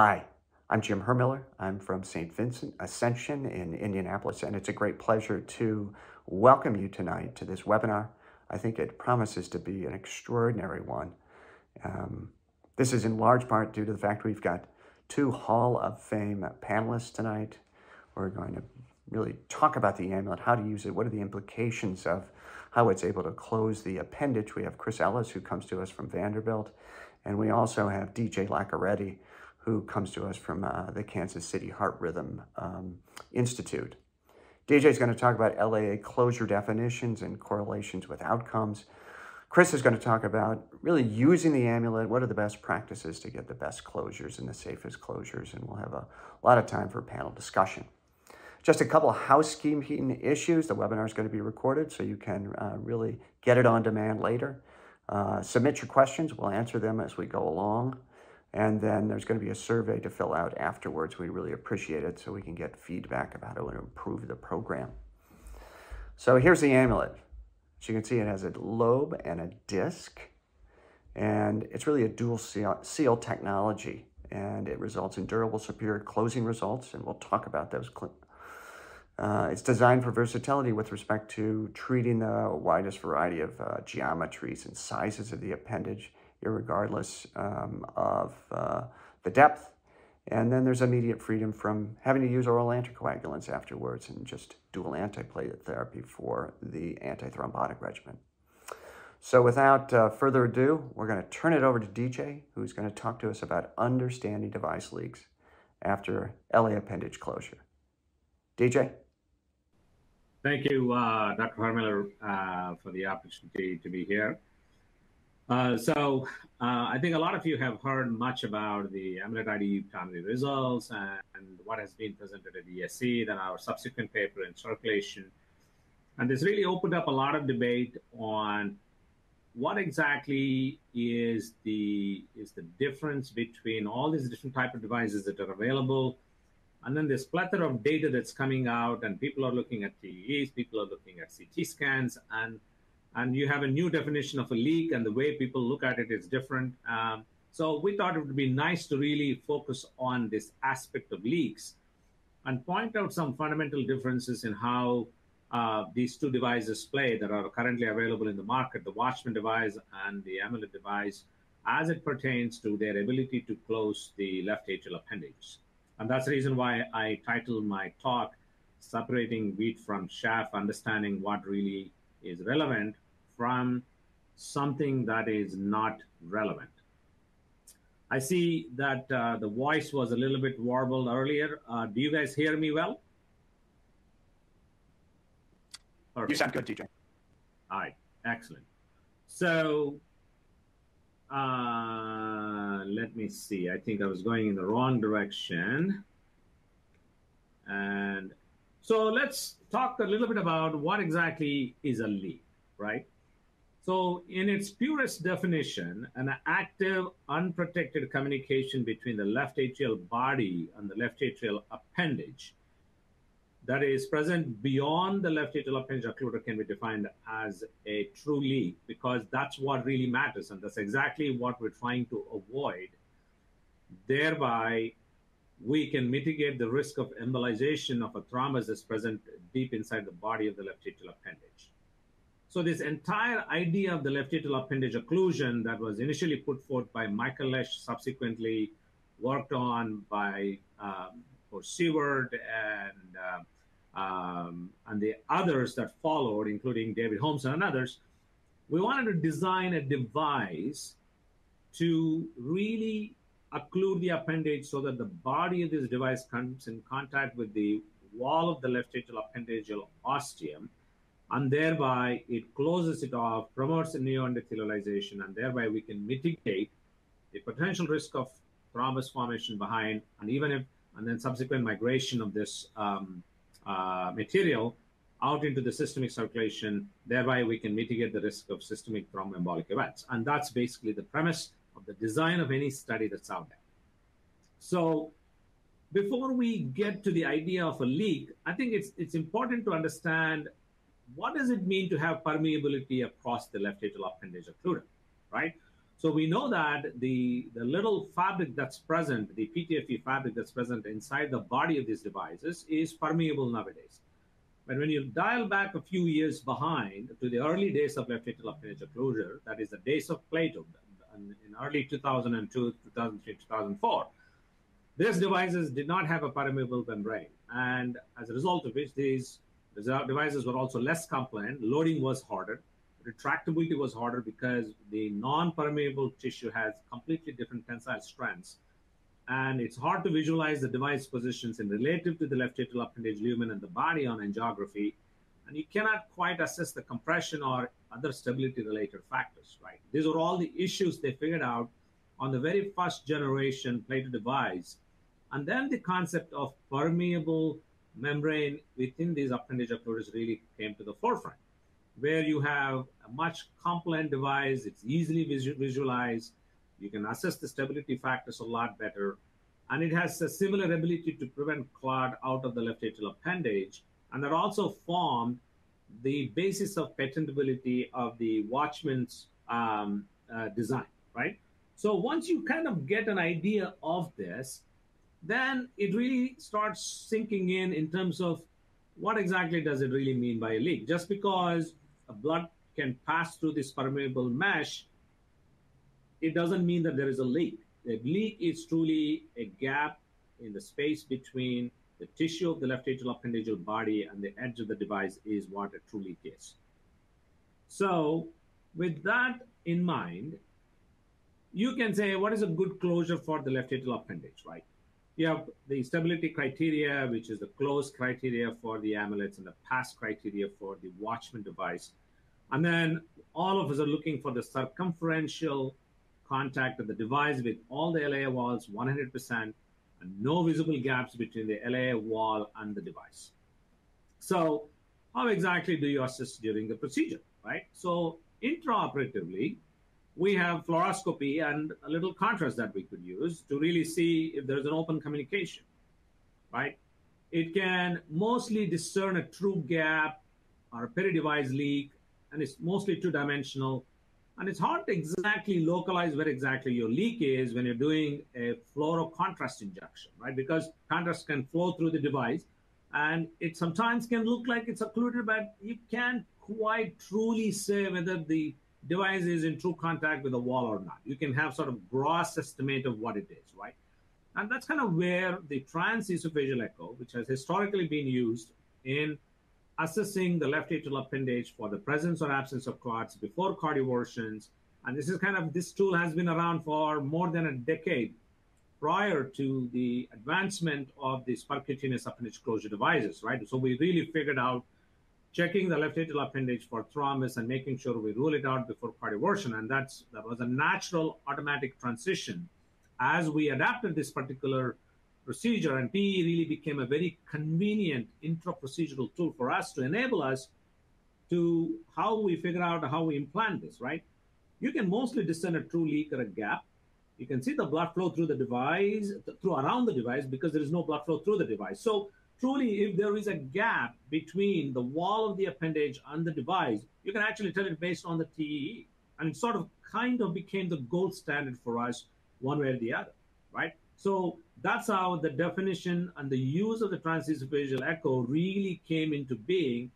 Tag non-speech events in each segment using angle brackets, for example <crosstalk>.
Hi, I'm Jim Hermiller. I'm from St. Vincent Ascension in Indianapolis, and it's a great pleasure to welcome you tonight to this webinar. I think it promises to be an extraordinary one. Um, this is in large part due to the fact we've got two Hall of Fame panelists tonight. We're going to really talk about the amulet, how to use it, what are the implications of how it's able to close the appendage. We have Chris Ellis, who comes to us from Vanderbilt, and we also have DJ Lakkireddy, who comes to us from uh, the Kansas City Heart Rhythm um, Institute. DJ is going to talk about LAA closure definitions and correlations with outcomes. Chris is going to talk about really using the amulet. What are the best practices to get the best closures and the safest closures? And we'll have a lot of time for panel discussion. Just a couple of housekeeping issues. The webinar is going to be recorded, so you can uh, really get it on demand later. Uh, submit your questions. We'll answer them as we go along. And then there's going to be a survey to fill out afterwards. We really appreciate it so we can get feedback about how to improve the program. So here's the amulet. As you can see, it has a lobe and a disc. And it's really a dual seal, seal technology. And it results in durable, superior closing results. And we'll talk about those. Uh, it's designed for versatility with respect to treating the widest variety of uh, geometries and sizes of the appendage regardless um, of uh, the depth. And then there's immediate freedom from having to use oral anticoagulants afterwards and just dual antiplatelet therapy for the antithrombotic regimen. So without uh, further ado, we're going to turn it over to DJ, who's going to talk to us about understanding device leaks after LA appendage closure. DJ? Thank you, uh, Dr. Hermiller, uh, for the opportunity to be here. Uh, so uh, I think a lot of you have heard much about the Amulet ID family results and what has been presented at ESC, then our subsequent paper in circulation. And this really opened up a lot of debate on what exactly is the is the difference between all these different type of devices that are available and then this plethora of data that's coming out and people are looking at TEEs, people are looking at CT scans and and you have a new definition of a leak, and the way people look at it is different. Um, so we thought it would be nice to really focus on this aspect of leaks and point out some fundamental differences in how uh, these two devices play that are currently available in the market, the Watchman device and the Amulet device, as it pertains to their ability to close the left atrial appendage. And that's the reason why I titled my talk, Separating Wheat from Chaff, Understanding What Really is Relevant from something that is not relevant. I see that uh, the voice was a little bit warbled earlier. Uh, do you guys hear me well? Perfect. You sound good, DJ. All right, excellent. So uh, let me see. I think I was going in the wrong direction. And so let's talk a little bit about what exactly is a lead, right? So, in its purest definition, an active, unprotected communication between the left atrial body and the left atrial appendage that is present beyond the left atrial appendage occluder can be defined as a true leak because that's what really matters. And that's exactly what we're trying to avoid. Thereby, we can mitigate the risk of embolization of a thrombus that's present deep inside the body of the left atrial appendage. So this entire idea of the left atrial appendage occlusion that was initially put forth by Michael Lesh, subsequently worked on by um, Horst Sievert and uh, um, and the others that followed, including David Holmes and others, we wanted to design a device to really occlude the appendage so that the body of this device comes in contact with the wall of the left atrial appendageal ostium and thereby it closes it off, promotes neoendothelialization, and thereby we can mitigate the potential risk of thrombus formation behind, and even if, and then subsequent migration of this um, uh, material out into the systemic circulation, thereby we can mitigate the risk of systemic thromboembolic events. And that's basically the premise of the design of any study that's out there. So before we get to the idea of a leak, I think it's it's important to understand what does it mean to have permeability across the left atrial appendage occluder, right? So we know that the, the little fabric that's present, the PTFE fabric that's present inside the body of these devices is permeable nowadays. But when you dial back a few years behind to the early days of left atrial appendage occlusion, that is the days of PLAATO, in early 2002, 2003, 2004, these devices did not have a permeable membrane. And as a result of which, these devices were also less compliant, loading was harder, retractability was harder because the non-permeable tissue has completely different tensile strengths and it's hard to visualize the device positions in relative to the left atrial appendage lumen and the body on angiography. And you cannot quite assess the compression or other stability related factors, right? These are all the issues they figured out on the very first generation PLAATO device. And then the concept of permeable membrane within these appendage occluders really came to the forefront, where you have a much compliant device, it's easily visualized, you can assess the stability factors a lot better. And it has a similar ability to prevent clot out of the left atrial appendage. And that also formed the basis of patentability of the Watchman's um, uh, design, right? So once you kind of get an idea of this, then it really starts sinking in in terms of what exactly does it really mean by a leak? Just because a blood can pass through this permeable mesh it doesn't mean that there is a leak. A leak is truly a gap in the space between the tissue of the left atrial appendageal body and the edge of the device is what a true leak is. So, with that in mind, you can say what is a good closure for the left atrial appendage, right? You have the stability criteria, which is the close criteria for the amulets and the pass criteria for the Watchman device. And then all of us are looking for the circumferential contact of the device with all the LA walls 100% and no visible gaps between the LA wall and the device. So how exactly do you assess during the procedure, right? So intraoperatively, we have fluoroscopy and a little contrast that we could use to really see if there's an open communication, right? It can mostly discern a true gap or a peri-device leak, and it's mostly two-dimensional and it's hard to exactly localize where exactly your leak is when you're doing a fluoro contrast injection, right? Because contrast can flow through the device and it sometimes can look like it's occluded, but you can't quite truly say whether the device is in true contact with the wall or not. You can have sort of gross estimate of what it is, right? And that's kind of where the transesophageal echo, which has historically been used in assessing the left atrial appendage for the presence or absence of clots before cardioversions. And this is kind of, this tool has been around for more than a decade prior to the advancement of these percutaneous appendage closure devices, right? So we really figured out checking the left atrial appendage for thrombus and making sure we rule it out before cardioversion. And that's, that was a natural automatic transition as we adapted this particular procedure, and TEE really became a very convenient intra-procedural tool for us to enable us to how we figure out how we implant this, right? You can mostly discern a true leak or a gap. You can see the blood flow through the device, through around the device, because there is no blood flow through the device. So truly, if there is a gap between the wall of the appendage and the device, you can actually tell it based on the TEE. And it sort of kind of became the gold standard for us one way or the other, right? So that's how the definition and the use of the transesophageal echo really came into being.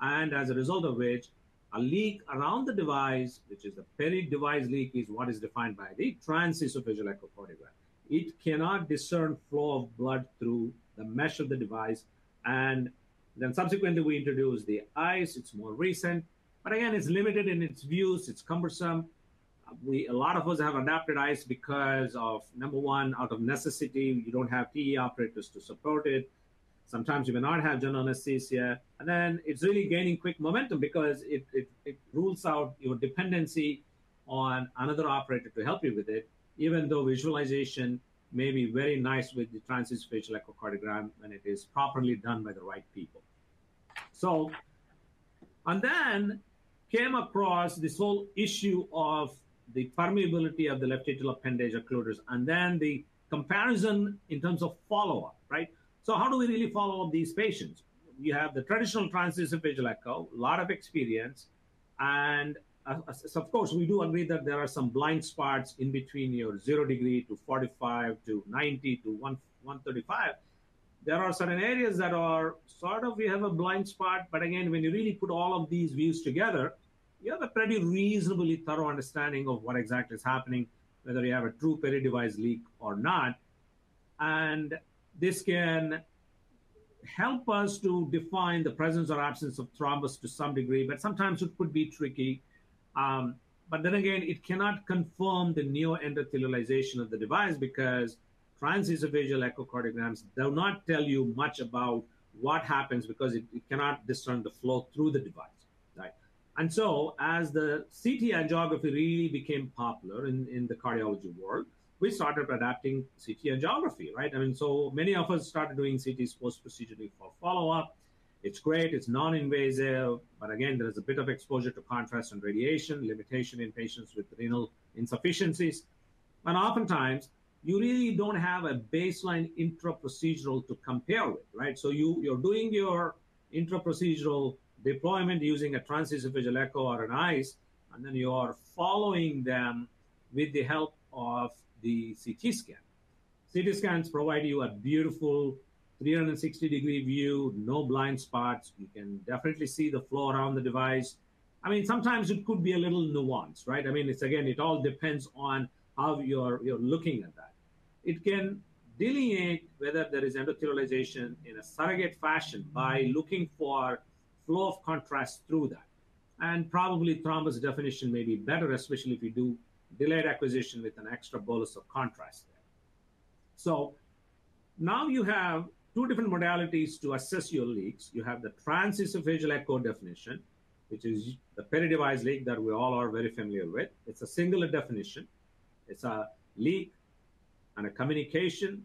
And as a result of which, a leak around the device, which is the peri-device leak, is what is defined by the transesophageal echocardiogram. It cannot discern flow of blood through the mesh of the device. And then subsequently, we introduced the ICE. It's more recent. But again, it's limited in its views. It's cumbersome we a lot of us have adapted ICE because of number one, out of necessity, you don't have TE operators to support it. Sometimes you may not have general anesthesia, and then it's really gaining quick momentum because it, it, it rules out your dependency on another operator to help you with it, even though visualization may be very nice with the transesophageal echocardiogram when it is properly done by the right people. So, and then came across this whole issue of the permeability of the left atrial appendage occluders, and then the comparison in terms of follow-up, right? So how do we really follow up these patients? You have the traditional transesophageal echo, a lot of experience, and uh, of course, we do agree that there are some blind spots in between your zero degree to 45 to 90 to 1, 135. There are certain areas that are sort of, you have a blind spot. But again, when you really put all of these views together, you have a pretty reasonably thorough understanding of what exactly is happening, whether you have a true peri-device leak or not. And this can help us to define the presence or absence of thrombus to some degree, but sometimes it could be tricky. Um, but then again, it cannot confirm the neoendothelialization of the device because transesophageal echocardiograms do not tell you much about what happens because it, it cannot discern the flow through the device. Right? And so, as the CT angiography really became popular in, in the cardiology world, we started adapting CT angiography, right? I mean, so many of us started doing CTs post procedurally for follow up. It's great, it's non invasive, but again, there's a bit of exposure to contrast and radiation, limitation in patients with renal insufficiencies. And oftentimes, you really don't have a baseline intra-procedural to compare with, right? So you, you're doing your intra-procedural deployment using a transesophageal echo or an ICE, and then you are following them with the help of the CT scan. CT scans provide you a beautiful 360 degree view, no blind spots. You can definitely see the flow around the device. I mean, sometimes it could be a little nuanced, right? I mean, it's again, it all depends on how you're you're looking at that. It can delineate whether there is endothelialization in a surrogate fashion by looking for flow of contrast through that. And probably thrombus definition may be better, especially if you do delayed acquisition with an extra bolus of contrast there. So now you have two different modalities to assess your leaks. You have the transesophageal echo definition, which is the peri-device leak that we all are very familiar with. It's a singular definition. It's a leak and a communication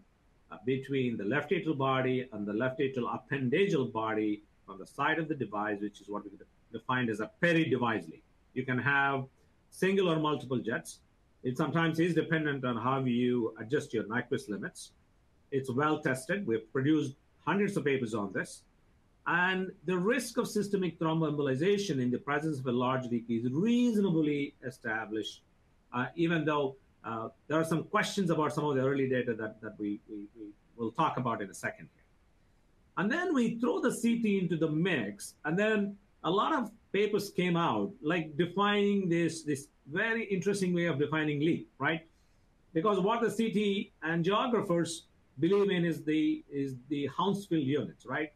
uh, between the left atrial body and the left atrial appendageal body on the side of the device, which is what we defined as a peri-device leak. You can have single or multiple jets. It sometimes is dependent on how you adjust your Nyquist limits. It's well tested. We've produced hundreds of papers on this. And the risk of systemic thromboembolization in the presence of a large leak is reasonably established, uh, even though uh, there are some questions about some of the early data that, that we, we, we will talk about in a second here. And then we throw the CT into the mix, and then a lot of papers came out, like defining this this very interesting way of defining leak, right? Because what the CT angiographers believe in is the is the Hounsfield units, right?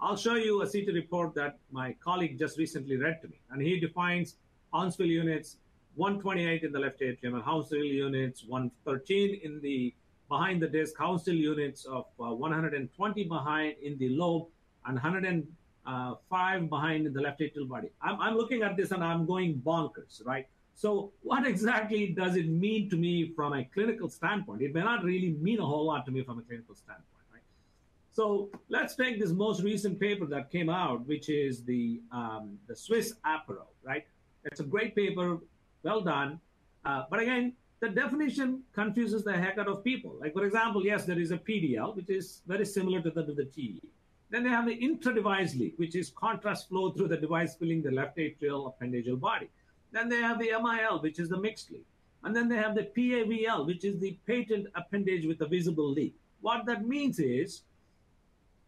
I'll show you a CT report that my colleague just recently read to me, and he defines Hounsfield units 128 in the left atrium and Hounsfield units 113 in the behind the disc, Hounsfield units of uh, 120 behind in the lobe and 100 uh, behind in the left atrial body. I'm, I'm looking at this and I'm going bonkers, right? So, what exactly does it mean to me from a clinical standpoint? It may not really mean a whole lot to me from a clinical standpoint, right? So, let's take this most recent paper that came out, which is the um, the Swiss APERO, right? It's a great paper, well done. Uh, but again, the definition confuses the heck out of people. Like, for example, yes, there is a PDL, which is very similar to the, to the TE. Then they have the intra-device leak, which is contrast flow through the device filling the left atrial appendageal body. Then they have the MIL, which is the mixed leak. And then they have the PAVL, which is the patent appendage with a visible leak. What that means is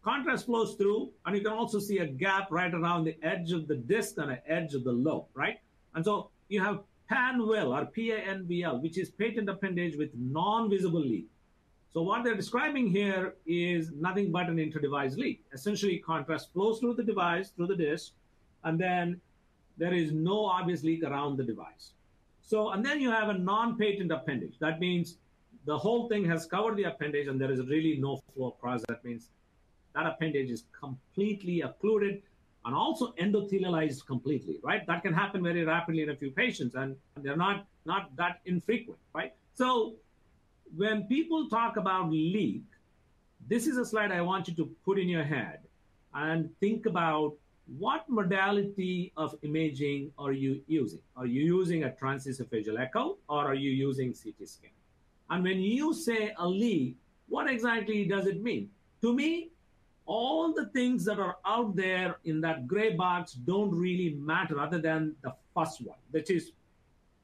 contrast flows through, and you can also see a gap right around the edge of the disc and the edge of the lobe, right? And so you have PANVL or PANVL, which is patent appendage with non-visible leak. So what they're describing here is nothing but an inter-device leak. Essentially, contrast flows through the device, through the disk, and then there is no obvious leak around the device. So, and then you have a non-patent appendage. That means the whole thing has covered the appendage and there is really no flow across. That means that appendage is completely occluded and also endothelialized completely, right? That can happen very rapidly in a few patients and they're not, not that infrequent, right? So when people talk about leak, this is a slide I want you to put in your head and think about what modality of imaging are you using? Are you using a transesophageal echo or are you using CT scan? And when you say a leak, what exactly does it mean? To me, all the things that are out there in that gray box don't really matter other than the first one, which is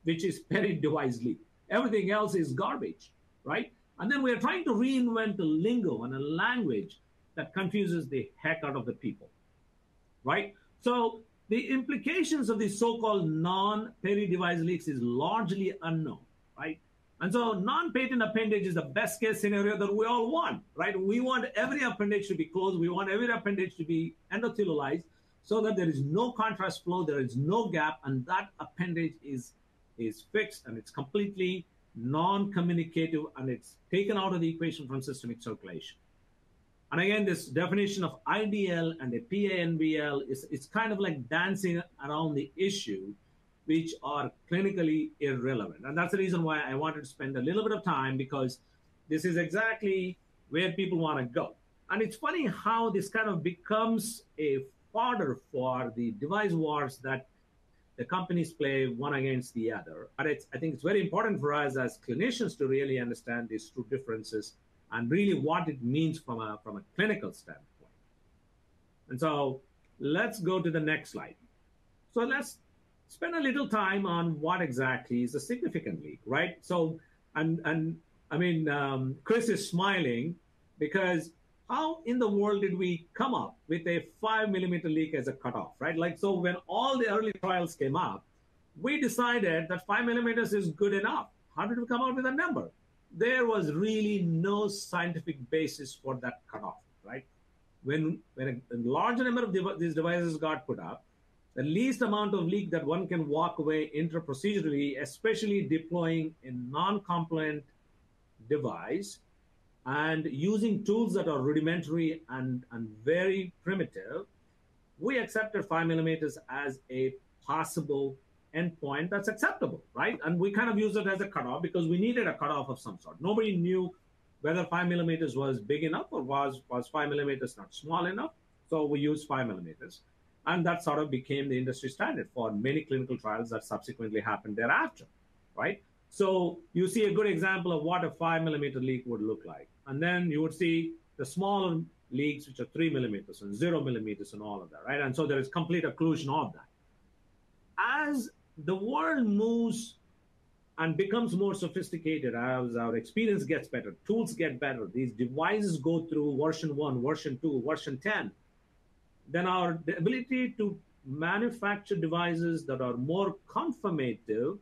which is peri device leak. Everything else is garbage, right? And then we are trying to reinvent a lingo and a language that confuses the heck out of the people, right? So the implications of these so-called non-peri device leaks is largely unknown, right? And so non-patent appendage is the best case scenario that we all want, right? We want every appendage to be closed. We want every appendage to be endothelialized so that there is no contrast flow, there is no gap, and that appendage is, is fixed and it's completely non-communicative and it's taken out of the equation from systemic circulation. And again, this definition of IDL and a PANVL is it's kind of like dancing around the issue which are clinically irrelevant. And that's the reason why I wanted to spend a little bit of time because this is exactly where people want to go. And it's funny how this kind of becomes a fodder for the device wars that the companies play one against the other. But I think it's very important for us as clinicians to really understand these two differences and really what it means from a, from a clinical standpoint. And so let's go to the next slide. So let's spend a little time on what exactly is a significant leak, right? So, and and I mean, um, Chris is smiling because how in the world did we come up with a five millimeter leak as a cutoff, right? Like, so when all the early trials came up, we decided that five millimeters is good enough. How did we come up with a number? There was really no scientific basis for that cutoff, right? When when a, a large number of dev- these devices got put up, the least amount of leak that one can walk away intraprocedurally, especially deploying a non-compliant device and using tools that are rudimentary and, and very primitive, we accepted five millimeters as a possible endpoint that's acceptable, right? And we kind of used it as a cutoff because we needed a cutoff of some sort. Nobody knew whether five millimeters was big enough or was, was five millimeters not small enough. So we used five millimeters. And that sort of became the industry standard for many clinical trials that subsequently happened thereafter, right? So you see a good example of what a five millimeter leak would look like. And then you would see the smaller leaks, which are three millimeters and zero millimeters and all of that, right? And so there is complete occlusion of that. As the world moves and becomes more sophisticated as our experience gets better, tools get better, these devices go through version one, version two, version 10, then our ability to manufacture devices that are more conformative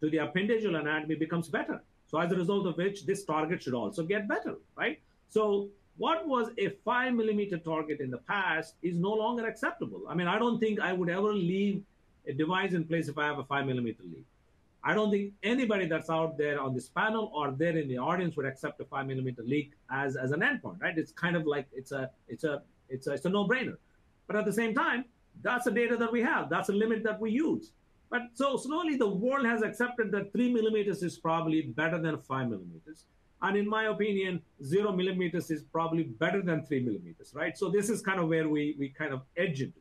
to the appendageal anatomy becomes better. So as a result of which, this target should also get better, right? So what was a five millimeter target in the past is no longer acceptable. I mean, I don't think I would ever leave a device in place if I have a five millimeter leak. I don't think anybody that's out there on this panel or there in the audience would accept a five millimeter leak as, as an endpoint, right? It's kind of like it's a it's a it's a, it's a no brainer. But at the same time, that's the data that we have. That's a limit that we use. But so slowly the world has accepted that three millimeters is probably better than five millimeters. And in my opinion, zero millimeters is probably better than three millimeters, right? So this is kind of where we, we kind of edge into.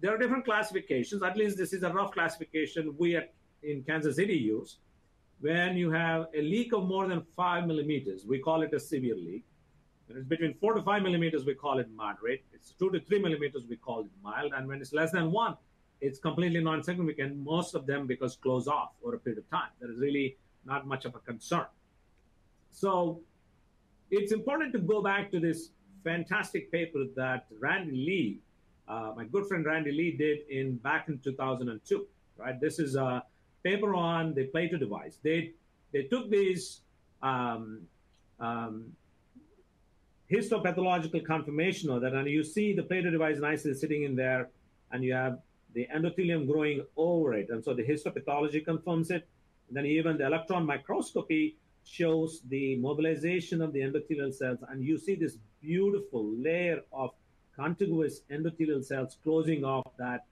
There are different classifications. At least this is a rough classification we at, in Kansas City use. When you have a leak of more than five millimeters, we call it a severe leak. When it's between four to five millimeters, we call it moderate. It's two to three millimeters, we call it mild. And when it's less than one, it's completely non-significant. Most of them because close off for a period of time. There is really not much of a concern. So it's important to go back to this fantastic paper that Randy Lee, uh, my good friend Randy Lee, did in back in 2002. Right, this is a paper on the PLAATO device. They they took these um, um, histopathological confirmation of that. And you see the PLAATO device nicely sitting in there, and you have the endothelium growing over it. And so the histopathology confirms it. And then even the electron microscopy shows the mobilization of the endothelial cells. And you see this beautiful layer of contiguous endothelial cells closing off that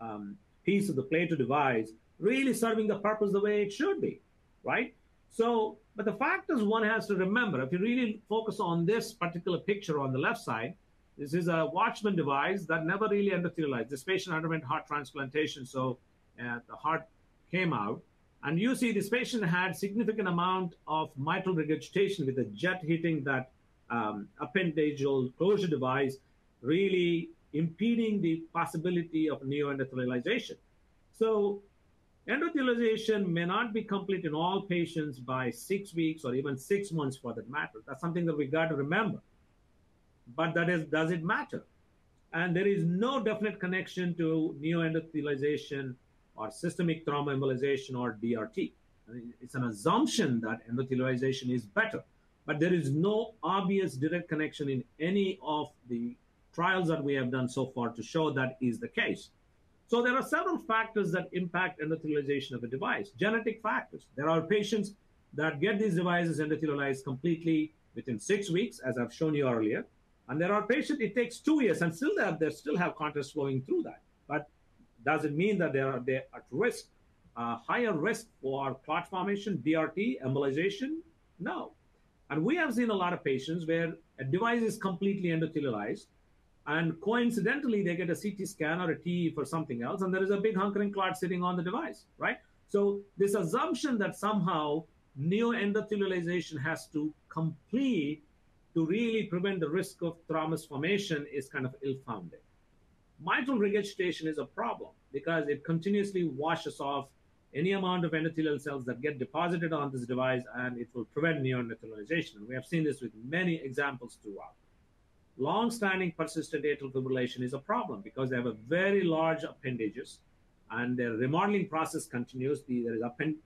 um, piece of the PLAATO device, really serving the purpose the way it should be, right? So, but the fact is, one has to remember if you really focus on this particular picture on the left side, this is a Watchman device that never really endothelialized. This patient underwent heart transplantation, so uh, the heart came out. And you see this patient had significant amount of mitral regurgitation with a jet hitting that um, appendageal closure device really impeding the possibility of neoendothelialization. So endothelialization may not be complete in all patients by six weeks or even six months for that matter. That's something that we got to remember. But that is, does it matter? And there is no definite connection to neoendothelialization or systemic thromboembolization or DRT. I mean, it's an assumption that endothelialization is better, but there is no obvious direct connection in any of the trials that we have done so far to show that is the case. So there are several factors that impact endothelialization of a device, genetic factors. There are patients that get these devices endothelialized completely within six weeks, as I've shown you earlier. And there are patients, it takes two years, and still they, have, they still have contrast flowing through that. But does it mean that they are they at risk, uh, higher risk for clot formation, DRT, embolization? No. And we have seen a lot of patients where a device is completely endothelialized, and coincidentally, they get a CT scan or a TE for something else, and there is a big hunkering clot sitting on the device, right? So this assumption that somehow neoendothelialization has to complete to really prevent the risk of thrombus formation is kind of ill-founded. Mitral regurgitation is a problem because it continuously washes off any amount of endothelial cells that get deposited on this device and it will prevent neoendothelialization. We have seen this with many examples throughout. Long-standing persistent atrial fibrillation is a problem because they have a very large appendages and their remodeling process continues. The, there is append,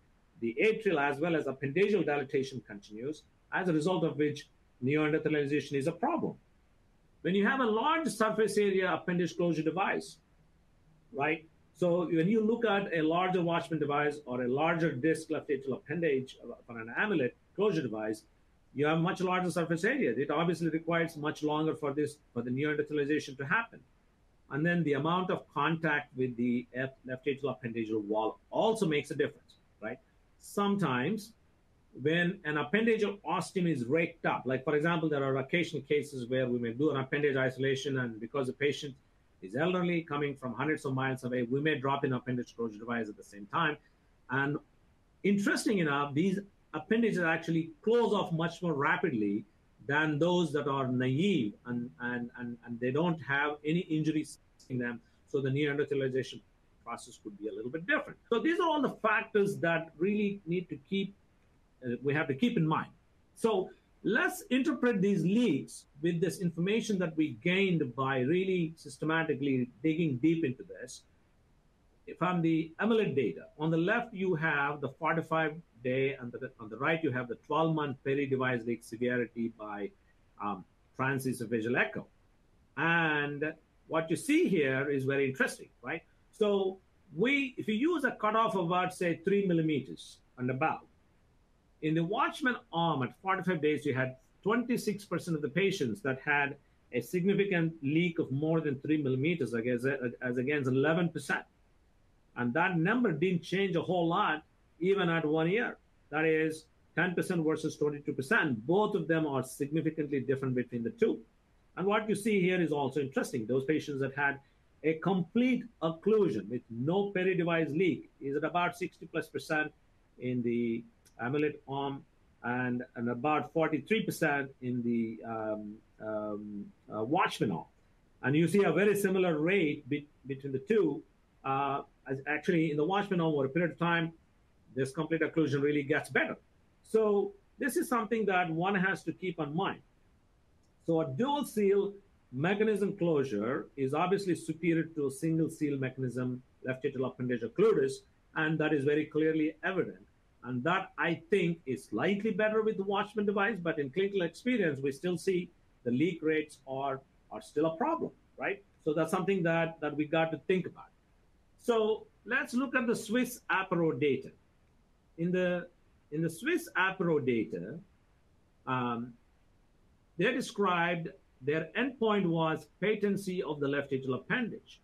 the atrial as well as appendageal dilatation continues, as a result of which neoendothelialization is a problem. When you have a large surface area appendage closure device, right? So when you look at a larger Watchman device or a larger disc left atrial appendage uh, for an amulet closure device, you have much larger surface area. It obviously requires much longer for this for the neoendothelialization to happen. And then the amount of contact with the left atrial appendageal wall also makes a difference, right? Sometimes when an appendageal ostium is raked up, like for example, there are occasional cases where we may do an appendage isolation, and because the patient is elderly, coming from hundreds of miles away, we may drop in appendage closure device at the same time. And interesting enough, these appendages actually close off much more rapidly than those that are naive and, and, and, and they don't have any injuries in them. So the neoendothelialization process could be a little bit different. So these are all the factors that really need to keep uh, we have to keep in mind. So let's interpret these leaks with this information that we gained by really systematically digging deep into this. From the amulet data, on the left you have the 45 day, and the, on the right you have the 12 month peri-device leak severity by um, transesophageal echo. And what you see here is very interesting, right? So we, if you use a cutoff of about say three millimeters and above, in the Watchman arm at 45 days, you had 26% of the patients that had a significant leak of more than three millimeters, as, as against 11%. And that number didn't change a whole lot even at one year. That is 10% versus 22%. Both of them are significantly different between the two. And what you see here is also interesting. Those patients that had a complete occlusion with no peri-device leak is at about 60 plus percent in the amulet arm, and, and about 43% in the um, um, uh, Watchman arm. And you see a very similar rate be- between the two. Uh, actually, in the Watchman arm, over a period of time, this complete occlusion really gets better. So this is something that one has to keep in mind. So a dual seal mechanism closure is obviously superior to a single seal mechanism, left atrial appendage occludus, and that is very clearly evident. And that I think is slightly better with the Watchman device, but in clinical experience, we still see the leak rates are, are still a problem, right? So that's something that, that we got to think about. So let's look at the Swiss APERO data. In the, in the Swiss APERO data, um, they described their endpoint was patency of the left atrial appendage.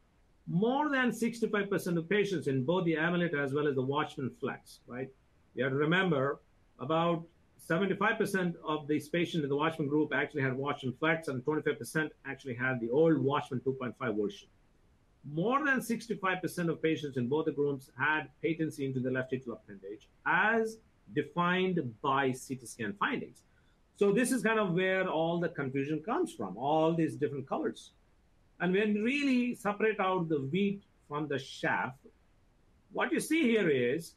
More than 65% of patients in both the amulet as well as the Watchman flex, right, you have to remember about 75% of these patients in the Watchman group actually had Watchman Flex, and 25% actually had the old Watchman 2.5 version. More than 65% of patients in both the groups had patency into the left atrial appendage, as defined by CT scan findings. So this is kind of where all the confusion comes from, all these different colors. And when really separate out the wheat from the chaff, what you see here is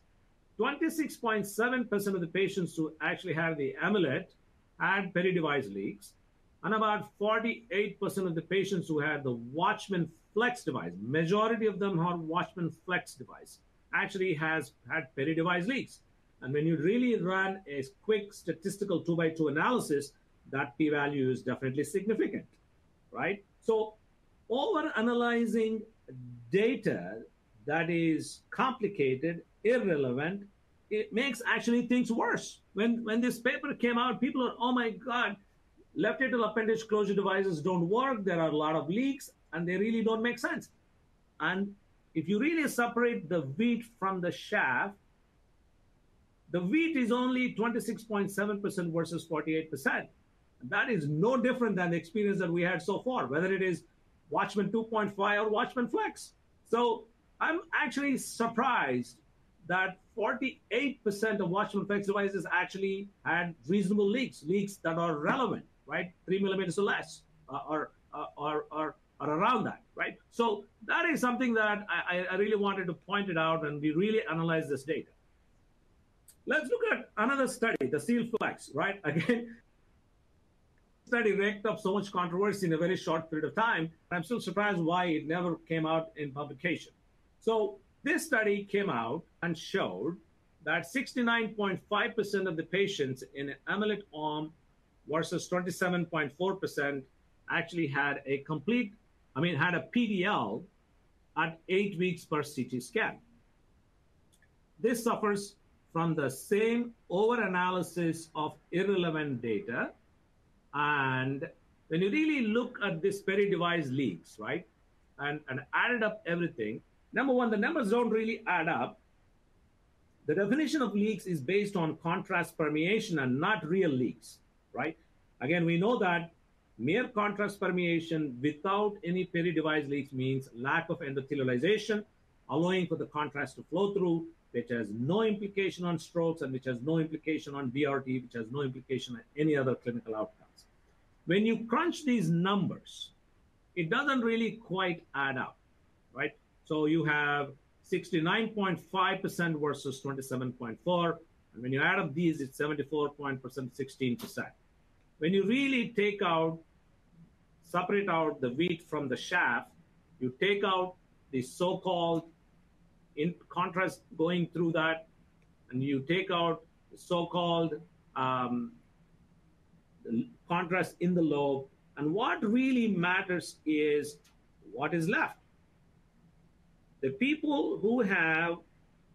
26.7% of the patients who actually had the amulet had peri-device leaks, and about 48% of the patients who had the Watchman Flex device, majority of them are Watchman Flex device, actually has had peri-device leaks. And when you really run a quick statistical two by two analysis, that p-value is definitely significant, right? So over analyzing data that is complicated, irrelevant, it makes actually things worse. When when this paper came out, people are, oh my God, left atrial appendage closure devices don't work. There are a lot of leaks, and they really don't make sense. And if you really separate the wheat from the chaff, the wheat is only 26.7% versus 48%. That is no different than the experience that we had so far, whether it is Watchman 2.5 or Watchman Flex. So I'm actually surprised that 48% of Watchman Flex devices actually had reasonable leaks, leaks that are relevant, right? Three millimeters or less, uh, or, uh, or, or, or around that, right? So that is something that I, I really wanted to point it out and we really analyze this data. Let's look at another study, the Seal Flex, right? <laughs> Again, study raked up so much controversy in a very short period of time. I'm still surprised why it never came out in publication. So this study came out and showed that 69.5% of the patients in amulet arm versus 27.4% actually had a complete, I mean, had a PDL at eight weeks per CT scan. This suffers from the same over-analysis of irrelevant data. And when you really look at this peri-device leaks, right, and, and added up everything, number one, the numbers don't really add up. The definition of leaks is based on contrast permeation and not real leaks, right? Again, we know that mere contrast permeation without any peri-device leaks means lack of endothelialization, allowing for the contrast to flow through which has no implication on strokes and which has no implication on DRT, which has no implication on any other clinical outcomes. When you crunch these numbers, it doesn't really quite add up, right? So you have 69.5% versus 27.4. And when you add up these, it's 74.% 16%. When you really take out, separate out the wheat from the chaff, you take out the so-called in contrast going through that, and you take out so-called um, contrast in the lobe, and what really matters is what is left. The people who have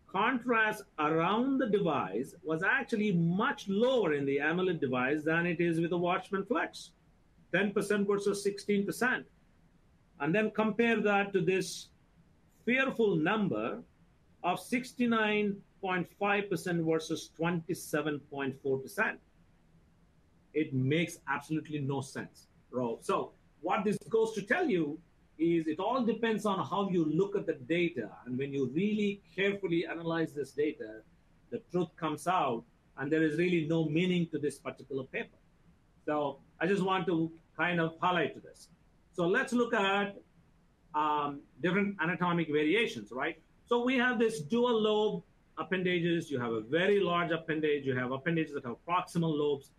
contrast around the device was actually much lower in the Amulet device than it is with the Watchman Flex, 10% versus 16%. And then compare that to this fearful number of 69.5% versus 27.4%. It makes absolutely no sense. So what this goes to tell you is it all depends on how you look at the data. And when you really carefully analyze this data, the truth comes out and there is really no meaning to this particular paper. So I just want to kind of highlight to this. So let's look at um, different anatomic variations, right? So we have this dual lobe appendages. You have a very large appendage. You have appendages that have proximal lobes,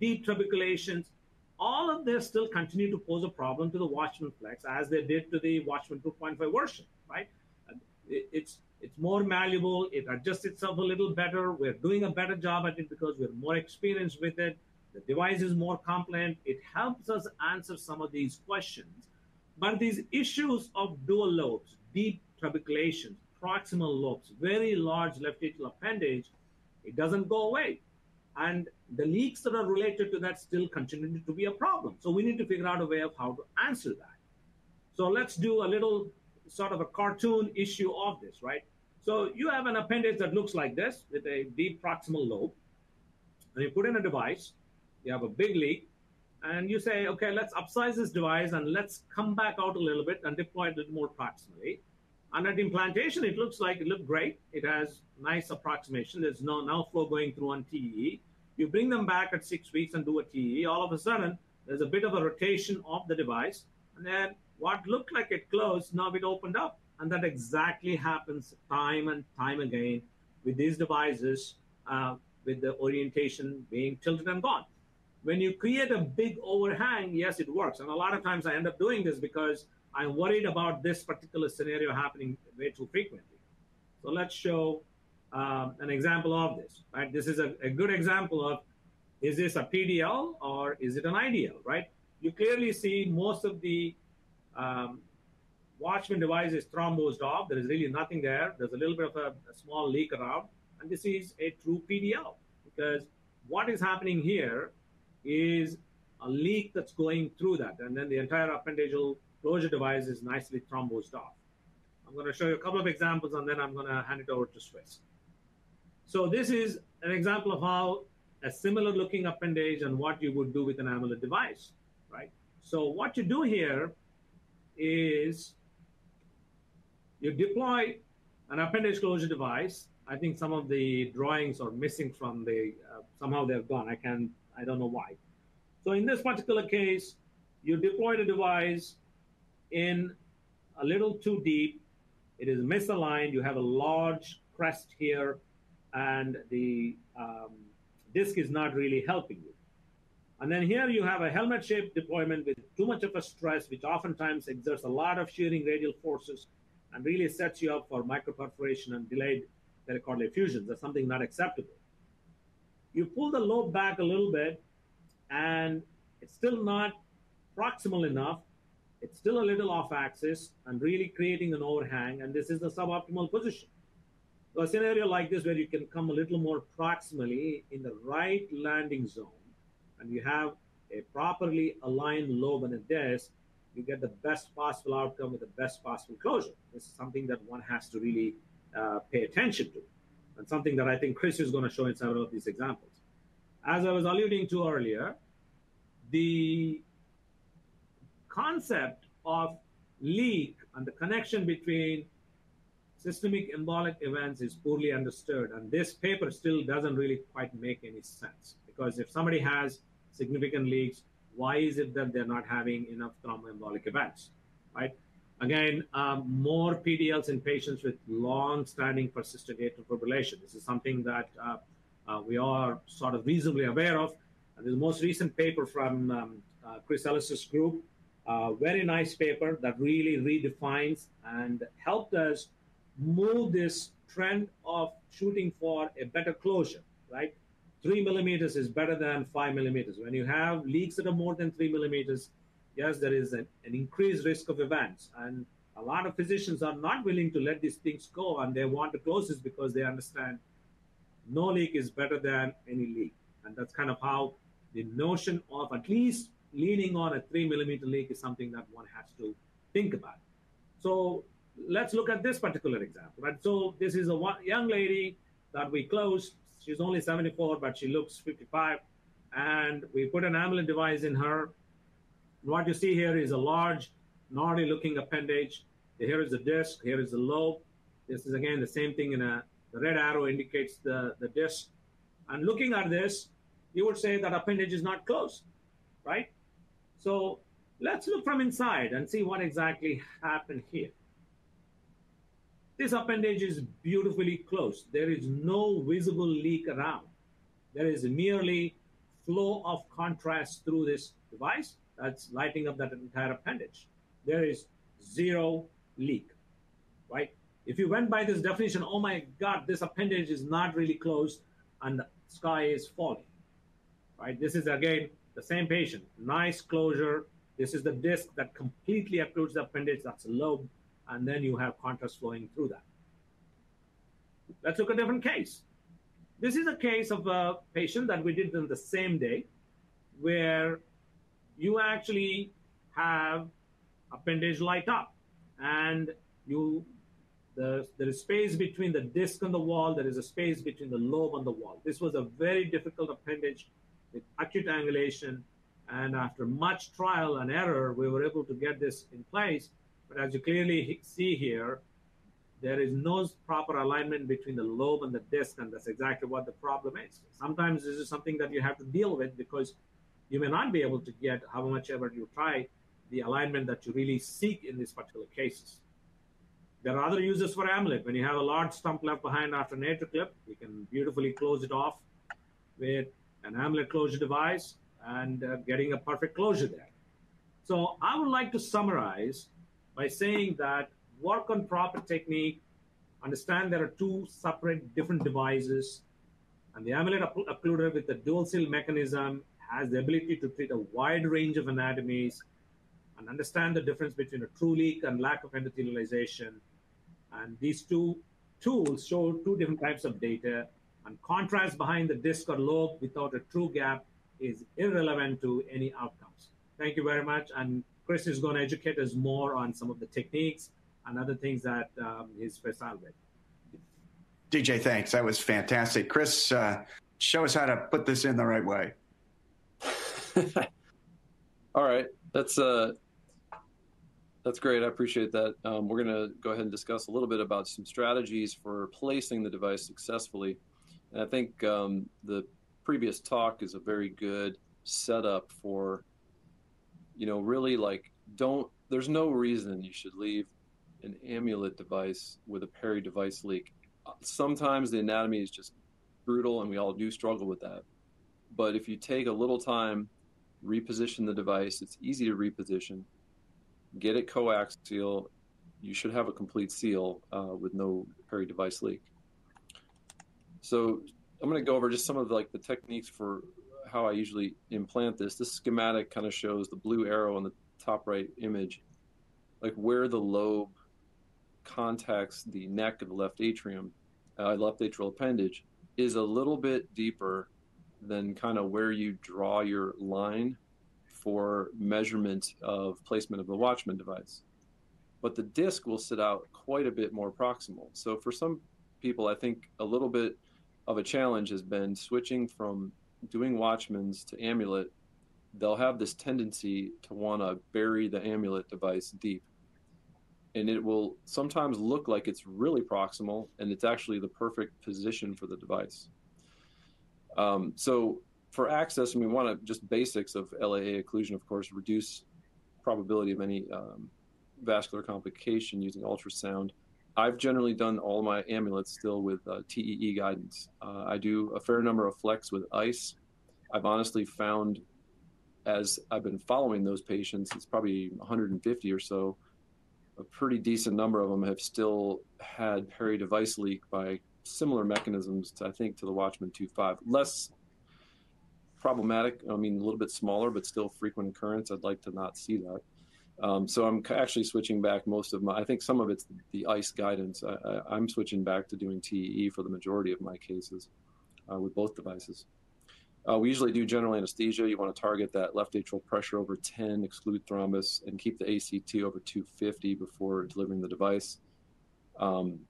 deep trabeculations. All of this still continue to pose a problem to the Watchman Flex as they did to the Watchman 2.5 version, right? It's it's more malleable. It adjusts itself a little better. We're doing a better job at it because we're more experienced with it. The device is more compliant. It helps us answer some of these questions. But these issues of dual lobes, deep trabeculations, proximal lobes, very large left atrial appendage, it doesn't go away. And the leaks that are related to that still continue to be a problem. So we need to figure out a way of how to answer that. So let's do a little sort of a cartoon issue of this, right? So you have an appendage that looks like this with a deep proximal lobe. And you put in a device, you have a big leak, and you say, okay, let's upsize this device and let's come back out a little bit and deploy it a little more proximally. And at implantation, it looks like it looked great. It has nice approximation. There's no now flow going through on TE. You bring them back at six weeks and do a TE. All of a sudden, there's a bit of a rotation of the device, and then what looked like it closed, now it opened up. And that exactly happens time and time again with these devices, uh, with the orientation being tilted and gone. When you create a big overhang, yes, it works. And a lot of times I end up doing this because I'm worried about this particular scenario happening way too frequently. So let's show um, an example of this. Right, this is a, a good example of is this a PDL or is it an IDL? Right, you clearly see most of the um, Watchman device is thrombosed off. There is really nothing there. There's a little bit of a, a small leak around, and this is a true PDL because what is happening here is a leak that's going through that, and then the entire appendageal closure device is nicely thrombosed off. I'm going to show you a couple of examples, and then I'm going to hand it over to Chris. So this is an example of how a similar looking appendage and what you would do with an amulet device, right? So what you do here is you deploy an appendage closure device. I think some of the drawings are missing from the, uh, somehow they're gone. I can, I don't know why. So in this particular case, you deploy the device in a little too deep. It is misaligned. You have a large crest here, and the um, disc is not really helping you. And then here you have a helmet-shaped deployment with too much of a stress, which oftentimes exerts a lot of shearing radial forces and really sets you up for microperforation and delayed pericardial effusions. That's something not acceptable. You pull the lobe back a little bit, and it's still not proximal enough. It's still a little off axis and really creating an overhang, and this is the suboptimal position. So a scenario like this where you can come a little more proximally in the right landing zone, and you have a properly aligned lobe and a disc, you get the best possible outcome with the best possible closure. This is something that one has to really uh, pay attention to, and something that I think Chris is going to show in several of these examples. As I was alluding to earlier, the concept of leak and the connection between systemic embolic events is poorly understood, and this paper still doesn't really quite make any sense because if somebody has significant leaks, why is it that they're not having enough thromboembolic events, right? Again, um, more PDLs in patients with long-standing persistent atrial fibrillation. This is something that uh, uh, we are sort of reasonably aware of. The most recent paper from um, uh, Chris Ellis's group, very nice paper that really redefines and helped us move this trend of shooting for a better closure, right? three millimeters is better than five millimeters. When you have leaks that are more than three millimeters, yes, there is an, an increased risk of events. And a lot of physicians are not willing to let these things go and they want to close this because they understand no leak is better than any leak. And that's kind of how the notion of at least leaning on a three millimeter leak is something that one has to think about. So let's look at this particular example. Right? So this is a one, young lady that we closed She's only 74, but she looks 55. And we put an amulet device in her. What you see here is a large, gnarly looking appendage. Here is the disc, here is the lobe. This is again the same thing in a the red arrow indicates the, the disc. And looking at this, you would say that appendage is not closed, right? So let's look from inside and see what exactly happened here. This appendage is beautifully closed. There is no visible leak around. There is merely flow of contrast through this device that's lighting up that entire appendage. There is zero leak, right? If you went by this definition, oh my God, this appendage is not really closed and the sky is falling, right? This is again the same patient, nice closure. This is the disc that completely occludes the appendage. That's a lobe and then you have contrast flowing through that. Let's look at a different case. This is a case of a patient that we did on the same day where you actually have appendage light up and you the, there is space between the disc and the wall. There is a space between the lobe and the wall. This was a very difficult appendage with acute angulation. And after much trial and error, we were able to get this in place but as you clearly see here, there is no proper alignment between the lobe and the disc, and that's exactly what the problem is. Sometimes this is something that you have to deal with because you may not be able to get, how much ever you try, the alignment that you really seek in these particular cases. There are other uses for amulet. When you have a large stump left behind after an AtriClip, you can beautifully close it off with an amulet closure device and uh, getting a perfect closure there. So I would like to summarize by saying that work on proper technique, understand there are two separate different devices, and the amulet occluder with the dual seal mechanism has the ability to treat a wide range of anatomies and understand the difference between a true leak and lack of endothelialization. And these two tools show two different types of data, and contrast behind the disc or lobe without a true gap is irrelevant to any outcomes. Thank you very much. And Chris is going to educate us more on some of the techniques and other things that um, he's facile with. DJ, thanks. That was fantastic. Chris, uh, show us how to put this in the right way. <laughs> All right, that's uh, that's great. I appreciate that. Um, we're going to go ahead and discuss a little bit about some strategies for placing the device successfully. And I think um, the previous talk is a very good setup for, you know, really like don't. There's no reason you should leave an amulet device with a peri device leak. Sometimes the anatomy is just brutal, and we all do struggle with that. But if you take a little time, reposition the device, it's easy to reposition, get it coaxial, you should have a complete seal uh, with no peri device leak. So I'm going to go over just some of the, like the techniques for how I usually implant this. This schematic kind of shows the blue arrow on the top right image, like where the lobe contacts the neck of the left atrium, uh, left atrial appendage, is a little bit deeper than kind of where you draw your line for measurement of placement of the Watchman device. But the disc will sit out quite a bit more proximal. So for some people, I think a little bit of a challenge has been switching from doing Watchmans to amulet. They'll have this tendency to want to bury the amulet device deep and it will sometimes look like it's really proximal and it's actually the perfect position for the device. Um, so for access, and we want to just basics of LAA occlusion, of course, reduce probability of any um, vascular complication using ultrasound. I've generally done all my amulets still with uh, TEE guidance. Uh, I do a fair number of flex with ICE. I've honestly found, as I've been following those patients, it's probably 150 or so a pretty decent number of them have still had peri device leak by similar mechanisms to, I think, to the Watchman 2.5. Less problematic, I mean, a little bit smaller, but still frequent occurrence. I'd like to not see that. Um, so I'm actually switching back most of my, I think some of it's the ICE guidance. I, am switching back to doing TEE for the majority of my cases uh, with both devices. Uh, we usually do general anesthesia. You want to target that left atrial pressure over 10, exclude thrombus, and keep the ACT over 250 before delivering the device. Um,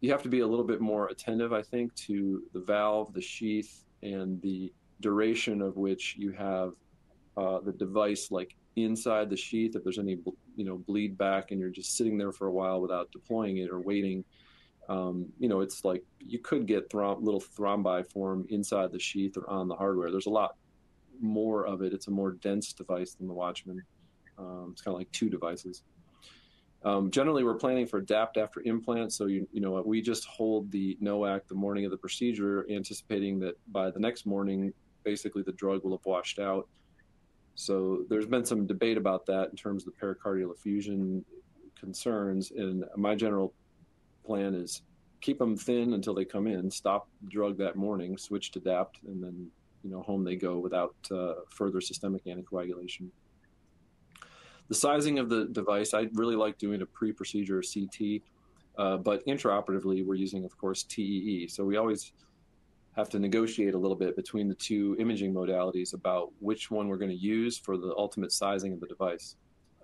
you have to be a little bit more attentive, I think, to the valve, the sheath, and the duration of which you have uh, the device like inside the sheath. If there's any, you know, bleed back and you're just sitting there for a while without deploying it or waiting, um, you know, it's like you could get throm- little thrombi form inside the sheath or on the hardware. There's a lot more of it. It's a more dense device than the Watchman. Um, it's kind of like two devices. Um, generally, we're planning for DAPT after implant. So, you, you know, we just hold the NOAC the morning of the procedure, anticipating that by the next morning, basically the drug will have washed out. So, there's been some debate about that in terms of the pericardial effusion concerns. And my general plan is keep them thin until they come in, stop drug that morning, switch to DAPT, and then you know home they go without uh, further systemic anticoagulation. The sizing of the device, I really like doing a pre-procedure CT, uh, but intraoperatively we're using, of course, TEE. So we always have to negotiate a little bit between the two imaging modalities about which one we're going to use for the ultimate sizing of the device.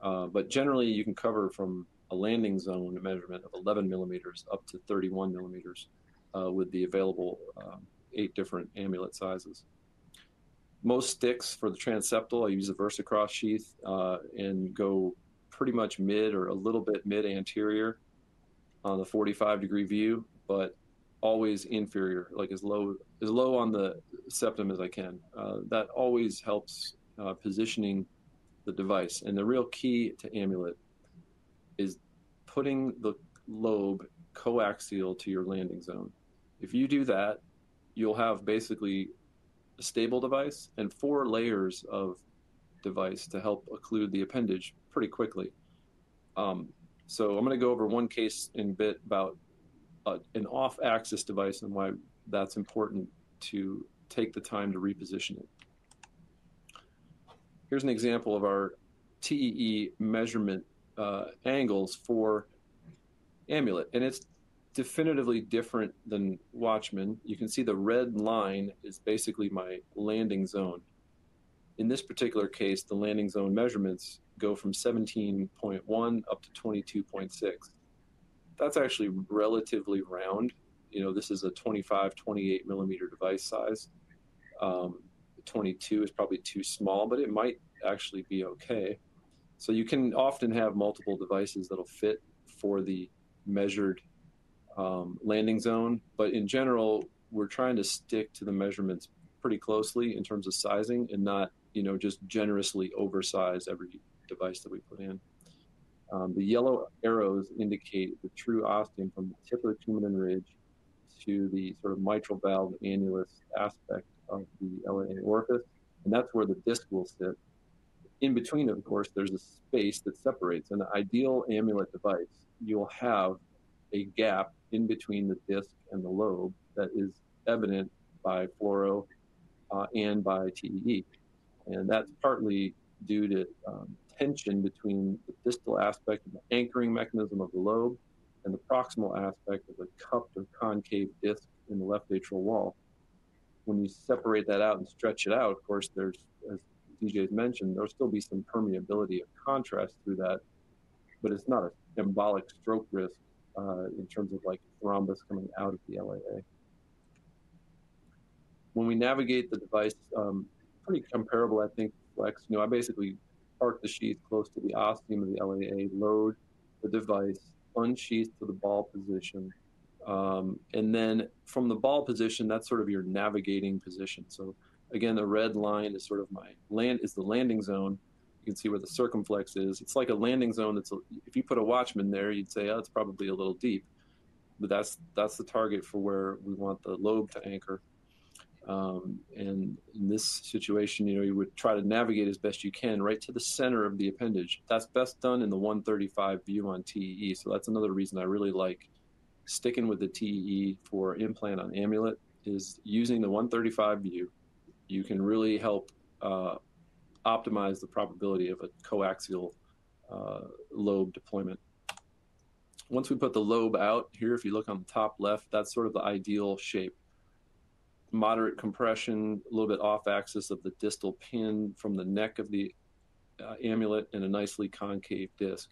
Uh, but generally, you can cover from a landing zone measurement of 11 millimeters up to 31 millimeters uh, with the available um, eight different amulet sizes. Most sticks for the transeptal, I use a VersaCross sheath uh, and go pretty much mid or a little bit mid anterior on the 45 degree view, but always inferior, like as low as low on the septum as I can. Uh, that always helps uh, positioning the device. And the real key to amulet is putting the lobe coaxial to your landing zone. If you do that, you'll have basically stable device and four layers of device to help occlude the appendage pretty quickly. Um, so I'm going to go over one case in a bit about uh, an off-axis device and why that's important to take the time to reposition it. Here's an example of our TEE measurement uh, angles for Amulet, and it's definitively different than Watchman. You can see the red line is basically my landing zone. In this particular case, the landing zone measurements go from 17.1 up to 22.6. That's actually relatively round. You know, this is a 25, 28 millimeter device size. Um, 22 is probably too small, but it might actually be okay. So you can often have multiple devices that'll fit for the measured um, landing zone, but in general, we're trying to stick to the measurements pretty closely in terms of sizing and not, you know, just generously oversize every device that we put in. Um, the yellow arrows indicate the true ostium from the tip of the Coumadin ridge to the sort of mitral valve annulus aspect of the LAA orifice, and that's where the disc will sit. In between, of course, there's a space that separates. An ideal amulet device, you'll have a gap in between the disc and the lobe that is evident by fluoro uh, and by TEE. And that's partly due to um, tension between the distal aspect of the anchoring mechanism of the lobe and the proximal aspect of the cupped or concave disc in the left atrial wall. When you separate that out and stretch it out, of course, there's, as DJ's mentioned, there'll still be some permeability of contrast through that, but it's not an embolic stroke risk uh, in terms of like thrombus coming out of the LAA. When we navigate the device, um, pretty comparable, I think, Flex. You know, I basically park the sheath close to the ostium of the LAA, load the device, unsheath to the ball position, um, and then from the ball position, that's sort of your navigating position. So again, the red line is sort of my land is the landing zone. You can see where the circumflex is. It's like a landing zone. That's a, if you put a watchman there, you'd say, oh, it's probably a little deep, but that's that's the target for where we want the lobe to anchor. Um, and in this situation, you know, you would try to navigate as best you can right to the center of the appendage. That's best done in the 135 view on TEE. So that's another reason I really like sticking with the TEE for implant on amulet is using the 135 view. You can really help uh, optimize the probability of a coaxial uh, lobe deployment. Once we put the lobe out here, if you look on the top left, that's sort of the ideal shape moderate compression, a little bit off axis of the distal pin from the neck of the uh, amulet, and a nicely concave disc.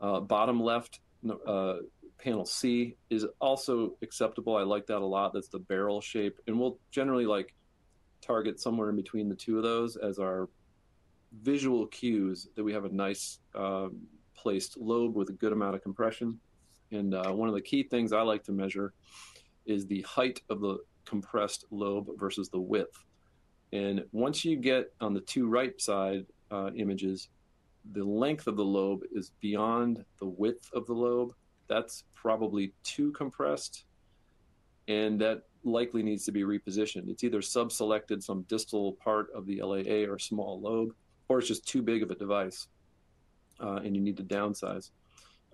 Uh, bottom left, uh, panel C is also acceptable. I like that a lot. That's the barrel shape, and we'll generally like target somewhere in between the two of those as our visual cues that we have a nice um, placed lobe with a good amount of compression. And uh, one of the key things I like to measure is the height of the compressed lobe versus the width. And once you get on the two right side uh, images, the length of the lobe is beyond the width of the lobe. That's probably too compressed, and that likely needs to be repositioned. It's either sub-selected some distal part of the LAA or small lobe, or it's just too big of a device, uh, and you need to downsize.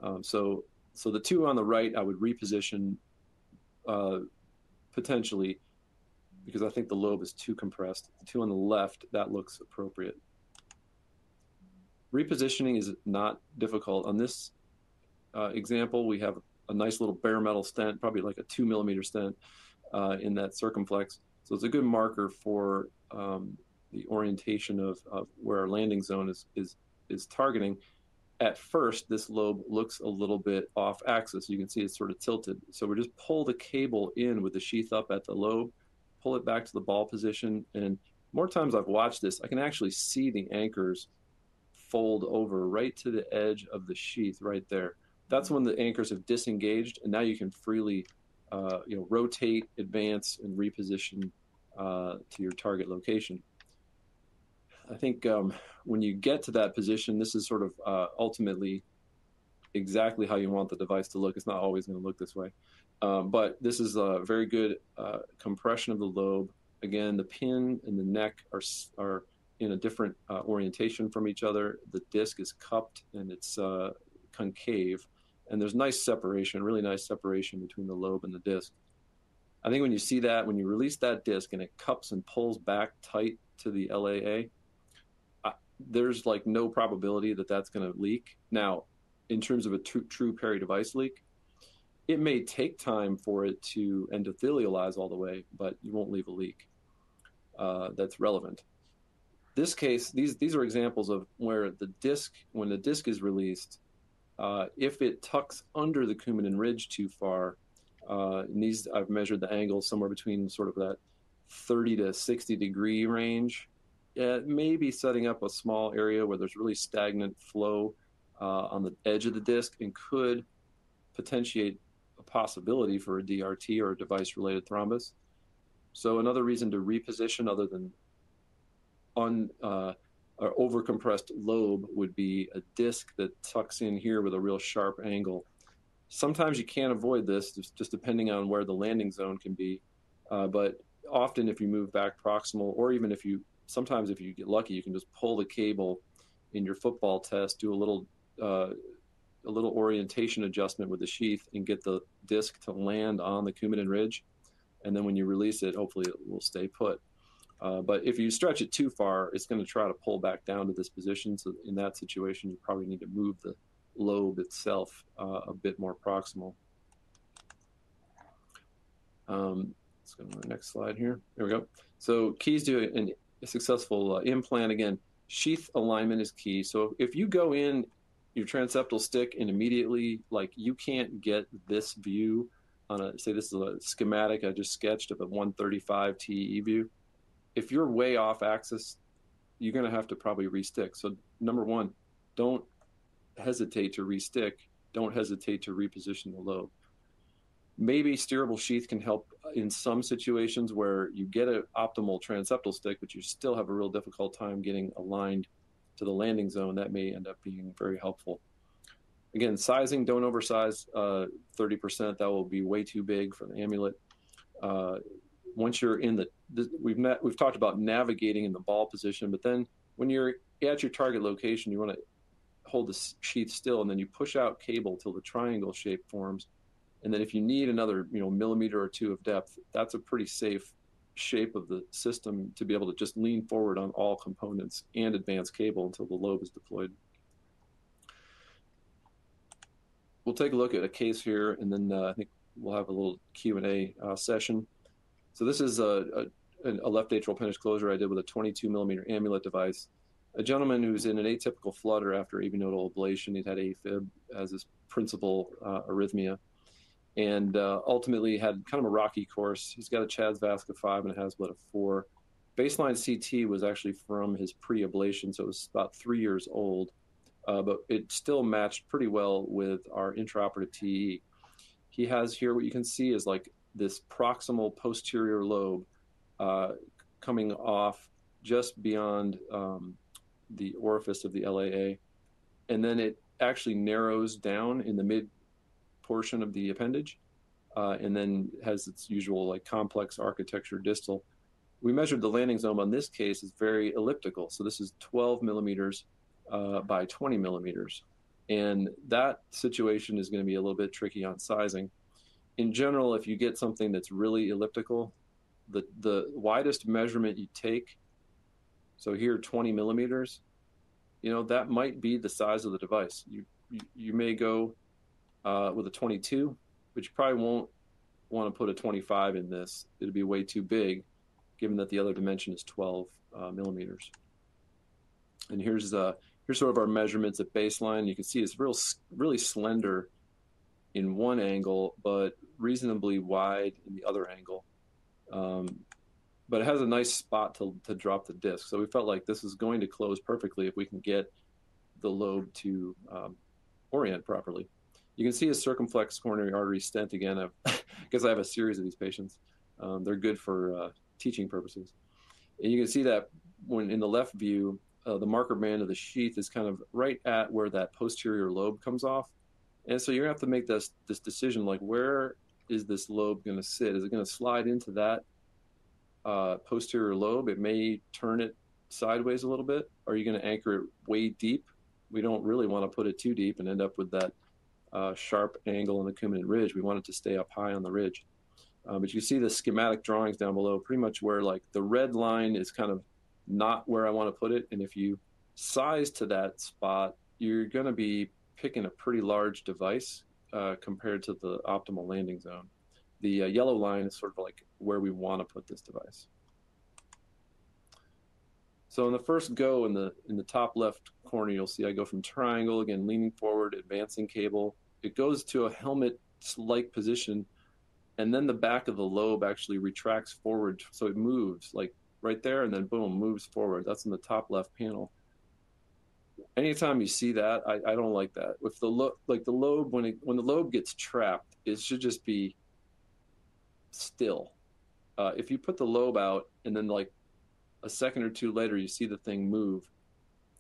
Um, so, so the two on the right, I would reposition uh, potentially because I think the lobe is too compressed. The two on the left, that looks appropriate. Repositioning is not difficult. On this uh, example, we have a nice little bare metal stent, probably like a two millimeter stent uh, in that circumflex. So it's a good marker for um, the orientation of, of, where our landing zone is, is, is targeting at first, this lobe looks a little bit off axis. You can see it's sort of tilted. So we just pull the cable in with the sheath up at the lobe, pull it back to the ball position. And more times I've watched this, I can actually see the anchors fold over right to the edge of the sheath right there. that's when the anchors have disengaged, and now you can freely, uh, you know, rotate, advance, and reposition uh, to your target location. I think um, when you get to that position, this is sort of uh, ultimately exactly how you want the device to look. It's not always going to look this way, um, but this is a very good uh, compression of the lobe. Again, the pin and the neck are are in a different uh, orientation from each other. The disc is cupped and it's uh, concave, and there's nice separation, really nice separation between the lobe and the disc. I think when you see that, when you release that disc and it cups and pulls back tight to the LAA, uh, there's like no probability that that's going to leak. Now, in terms of a true, true peri device leak, it may take time for it to endothelialize all the way, but you won't leave a leak uh, that's relevant. This case, these these are examples of where the disc, when the disc is released, uh, if it tucks under the Coumadin ridge too far, uh, and these I've measured the angle somewhere between sort of that 30 to 60 degree range. It may be setting up a small area where there's really stagnant flow uh, on the edge of the disc and could potentiate a possibility for a DRT or a device related thrombus. So, another reason to reposition other than on or overcompressed lobe would be a disc that tucks in here with a real sharp angle. Sometimes you can't avoid this, just, depending on where the landing zone can be. Uh, but often, if you move back proximal, or even if you sometimes if you get lucky, you can just pull the cable in your football test, do a little uh, a little orientation adjustment with the sheath, and get the disc to land on the Coumadin ridge. And then when you release it, hopefully it will stay put. Uh, but if you stretch it too far, it's going to try to pull back down to this position. So in that situation, you probably need to move the lobe itself uh, a bit more proximal. Um, let's go to the next slide here. There we go. So keys to an, a successful uh, implant, again, sheath alignment is key. So if you go in your transeptal stick and immediately, like you can't get this view on a, say this is a schematic I just sketched of a 135 TEE view, if you're way off axis, you're going to have to probably restick. So number one, don't hesitate to restick. Don't hesitate to reposition the lobe. Maybe steerable sheath can help in some situations where you get an optimal transeptal stick, but you still have a real difficult time getting aligned to the landing zone. That may end up being very helpful. Again, sizing, don't oversize uh, 30%. That will be way too big for the amulet. Uh, once you're in the, we've met, we've talked about navigating in the ball position, but then when you're at your target location, you want to hold the sheath still, and then you push out cable till the triangle shape forms. And then if you need another, you know, millimeter or two of depth, that's a pretty safe shape of the system to be able to just lean forward on all components and advance cable until the lobe is deployed. We'll take a look at a case here, and then uh, I think we'll have a little Q and A uh, session. So this is a, a, a left atrial appendage closure I did with a 22 millimeter amulet device. A gentleman who's in an atypical flutter after AV nodal ablation. He'd had AFib as his principal uh, arrhythmia, and uh, ultimately had kind of a rocky course. He's got a CHADS VASc of five and a HAS-BLED of four. Baseline CT was actually from his pre-ablation, so it was about three years old, uh, but it still matched pretty well with our intraoperative TEE. He has here what you can see is like this proximal posterior lobe uh, coming off just beyond um, the orifice of the LAA. And then it actually narrows down in the mid portion of the appendage uh, and then has its usual like complex architecture distal. We measured the landing zone on this case is very elliptical. So this is 12 millimeters uh, by 20 millimeters. And that situation is going to be a little bit tricky on sizing in general, if you get something that's really elliptical, the, the widest measurement you take, so here 20 millimeters, you know, that might be the size of the device. You, you, you may go uh, with a 22, but you probably won't want to put a 25 in this. It'd be way too big, given that the other dimension is 12 uh, millimeters. And here's uh, here's sort of our measurements at baseline. You can see it's real, really slender in one angle, but reasonably wide in the other angle. Um, but it has a nice spot to, to drop the disc. So we felt like this is going to close perfectly if we can get the lobe to um, orient properly. You can see a circumflex coronary artery stent again, because <laughs> I have a series of these patients. Um, they're good for uh, teaching purposes. And you can see that when in the left view, uh, the marker band of the sheath is kind of right at where that posterior lobe comes off. And so you're gonna have to make this this decision like where is this lobe going to sit? Is it going to slide into that uh, posterior lobe? It may turn it sideways a little bit. Are you going to anchor it way deep? We don't really want to put it too deep and end up with that uh, sharp angle in the Coumadin ridge. We want it to stay up high on the ridge. Uh, but you see the schematic drawings down below, pretty much where like the red line is kind of not where I want to put it. And if you size to that spot, you're going to be picking a pretty large device uh, compared to the optimal landing zone. The uh, yellow line is sort of like where we want to put this device. So in the first go in the in the top left corner, you'll see I go from triangle again, leaning forward, advancing cable. It goes to a helmet-like position, and then the back of the lobe actually retracts forward, so it moves like right there, and then boom, moves forward. That's in the top left panel anytime you see that, I, I don't like that. If the lo- like the lobe when it, when the lobe gets trapped, it should just be still. Uh, if you put the lobe out and then like a second or two later you see the thing move,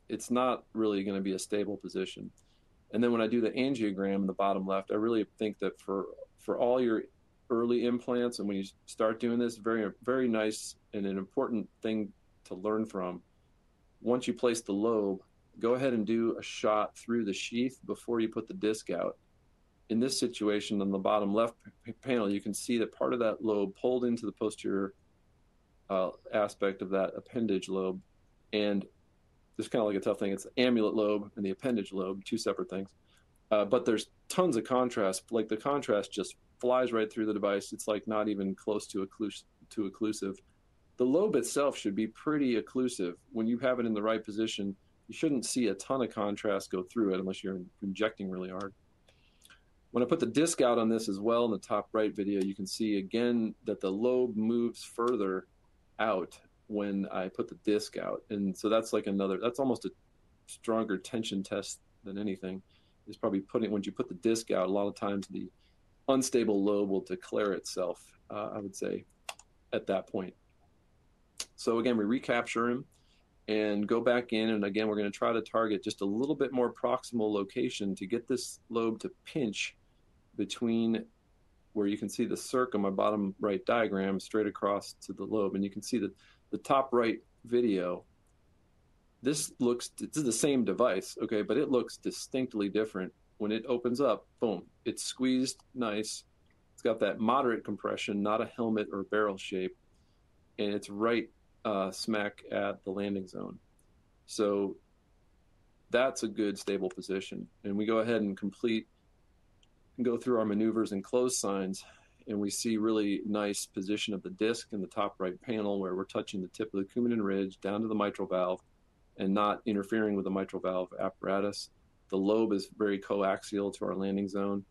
it's not really going to be a stable position. And then when I do the angiogram in the bottom left, I really think that for for all your early implants and when you start doing this, very very nice and an important thing to learn from. Once you place the lobe, go ahead and do a shot through the sheath before you put the disc out. In this situation, on the bottom left panel, you can see that part of that lobe pulled into the posterior uh, aspect of that appendage lobe. And it's kind of like a tough thing. It's the amulet lobe and the appendage lobe, two separate things. Uh, but there's tons of contrast. Like the contrast just flies right through the device. It's like not even close to, occlus- to occlusive. The lobe itself should be pretty occlusive. When you have it in the right position, you shouldn't see a ton of contrast go through it unless you're injecting really hard. When I put the disc out on this as well in the top right video, you can see again that the lobe moves further out when I put the disc out. And so that's like another, that's almost a stronger tension test than anything is probably putting, when you put the disc out, a lot of times the unstable lobe will declare itself, uh, I would say, at that point. So again, we recapture him and go back in. And again, we're going to try to target just a little bit more proximal location to get this lobe to pinch between where you can see the circ on my bottom right diagram straight across to the lobe. And you can see that the top right video, this looks, it's the same device, okay, but it looks distinctly different. When it opens up, boom, it's squeezed nice. It's got that moderate compression, not a helmet or barrel shape. And it's right uh, smack at the landing zone. So that's a good stable position. And we go ahead and complete, and go through our maneuvers and close signs, and we see really nice position of the disc in the top right panel where we're touching the tip of the Coumadin ridge down to the mitral valve and not interfering with the mitral valve apparatus. The lobe is very coaxial to our landing zone